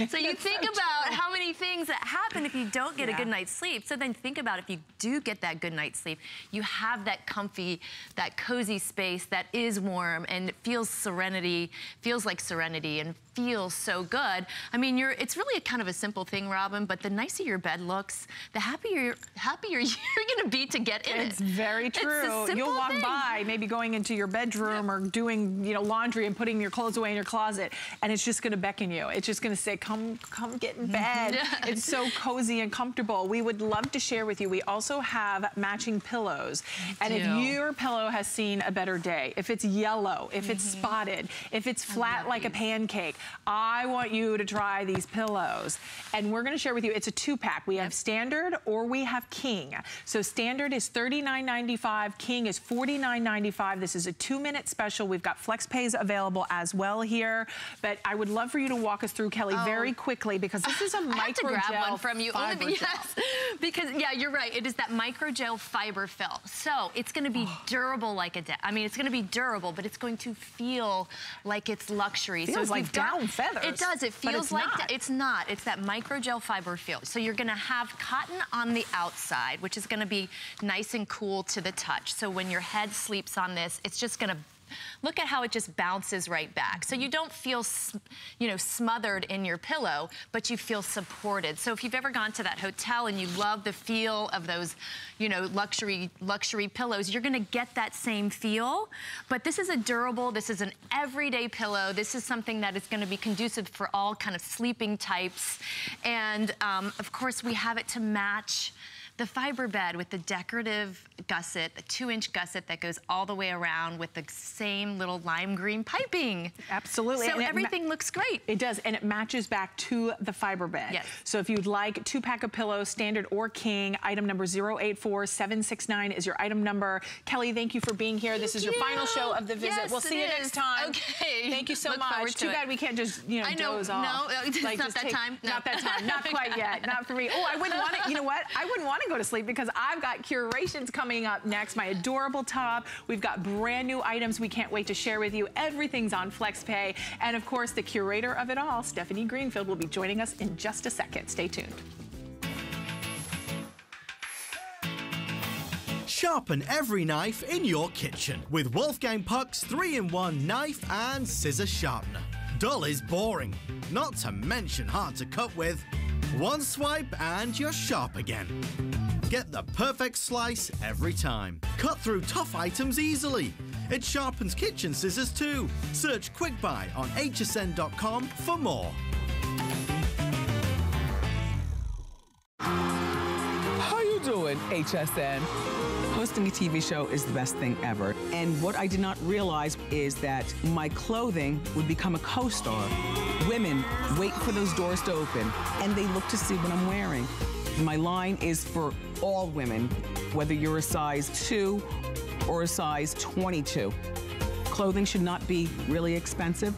So you think so about true. how many things that happen if you don't get a good night's sleep. So then think about if you do get that good night's sleep, you have that comfy, that cozy space that is warm and feels serenity, feels like serenity and feels so good. I mean, you're it's really a kind of a simple thing, Robin, but the nicer your bed looks, the happier happier (laughs) you're gonna be to get in It's it. very It's a true. You'll walk thing. by, maybe going into your bedroom or doing, you know, laundry and putting your clothes away in your closet, and it's just going to beckon you. It's just going to say, "Come, come, get in bed." (laughs) Yeah. It's so cozy and comfortable. We would love to share with you. We also have matching pillows, and if your pillow has seen a better day, if it's yellow, if it's Mm-hmm. spotted, if it's flat like a pancake, I want you to try these pillows. And we're going to share with you. It's a two-pack. We have standard or we have king. So standard is $39.95. King is $49.95. This is a two-minute special. We've got flex pays available as well here. But I would love for you to walk us through, Kelly, oh. very quickly because this is a Oh. (laughs) I have to grab microgel one from you. Fiber gel. yes, (laughs) because yeah, you're right. It is that microgel fiber fill. So it's going to be Oh. durable like a. I mean, it's going to be durable, but it's going to feel like it's luxury. so Feels if like you've got- down feathers, It does. It feels it's like not. it's not. It's that microgel fiber feel. So you're going to have cotton on the outside, which is going to be nice and cool to the touch. So when your head sleeps on this, it's just going to look at how it just bounces right back. So you don't feel, you know, smothered in your pillow, but you feel supported. So if you've ever gone to that hotel and you love the feel of those, you know, luxury luxury pillows, you're gonna get that same feel. But this is a durable, this is an everyday pillow. This is something that is gonna be conducive for all kind of sleeping types. And um, of course, we have it to match the fiber bed with the decorative gusset, a two inch gusset that goes all the way around with the same little lime green piping. Absolutely. So And everything looks great. It does, and it matches back to the fiber bed. Yes. So if you'd like two pack of pillows, standard or king, item number 084769 is your item number. Kelly, thank you for being here. this is your final show of the visit. Yes, we'll see it you next time. Okay. Thank you so Look much. to Too it. bad we can't just, you know, I know. doze No, off. it's not just that time. No. Not that time. Not quite yet. Not for me. Oh, I wouldn't want it. you know what? I wouldn't want to go to sleep because I've got curations coming up next. My adorable top. We've got brand new items we can't wait to share with you. Everything's on FlexPay. And of course, the curator of it all, Stephanie Greenfield, will be joining us in just a second. Stay tuned. Sharpen every knife in your kitchen with Wolfgang Puck's 3-in-1 knife and scissor sharpener. Dull is boring, not to mention hard to cut with. One swipe and you're sharp again. Get the perfect slice every time. Cut through tough items easily. It sharpens kitchen scissors too. Search Quick Buy on hsn.com for more. How you doing, HSN? Hosting a TV show is the best thing ever. And what I did not realize is that my clothing would become a co-star. Women wait for those doors to open and they look to see what I'm wearing. My line is for all women, whether you're a size 2 or a size 22. Clothing should not be really expensive.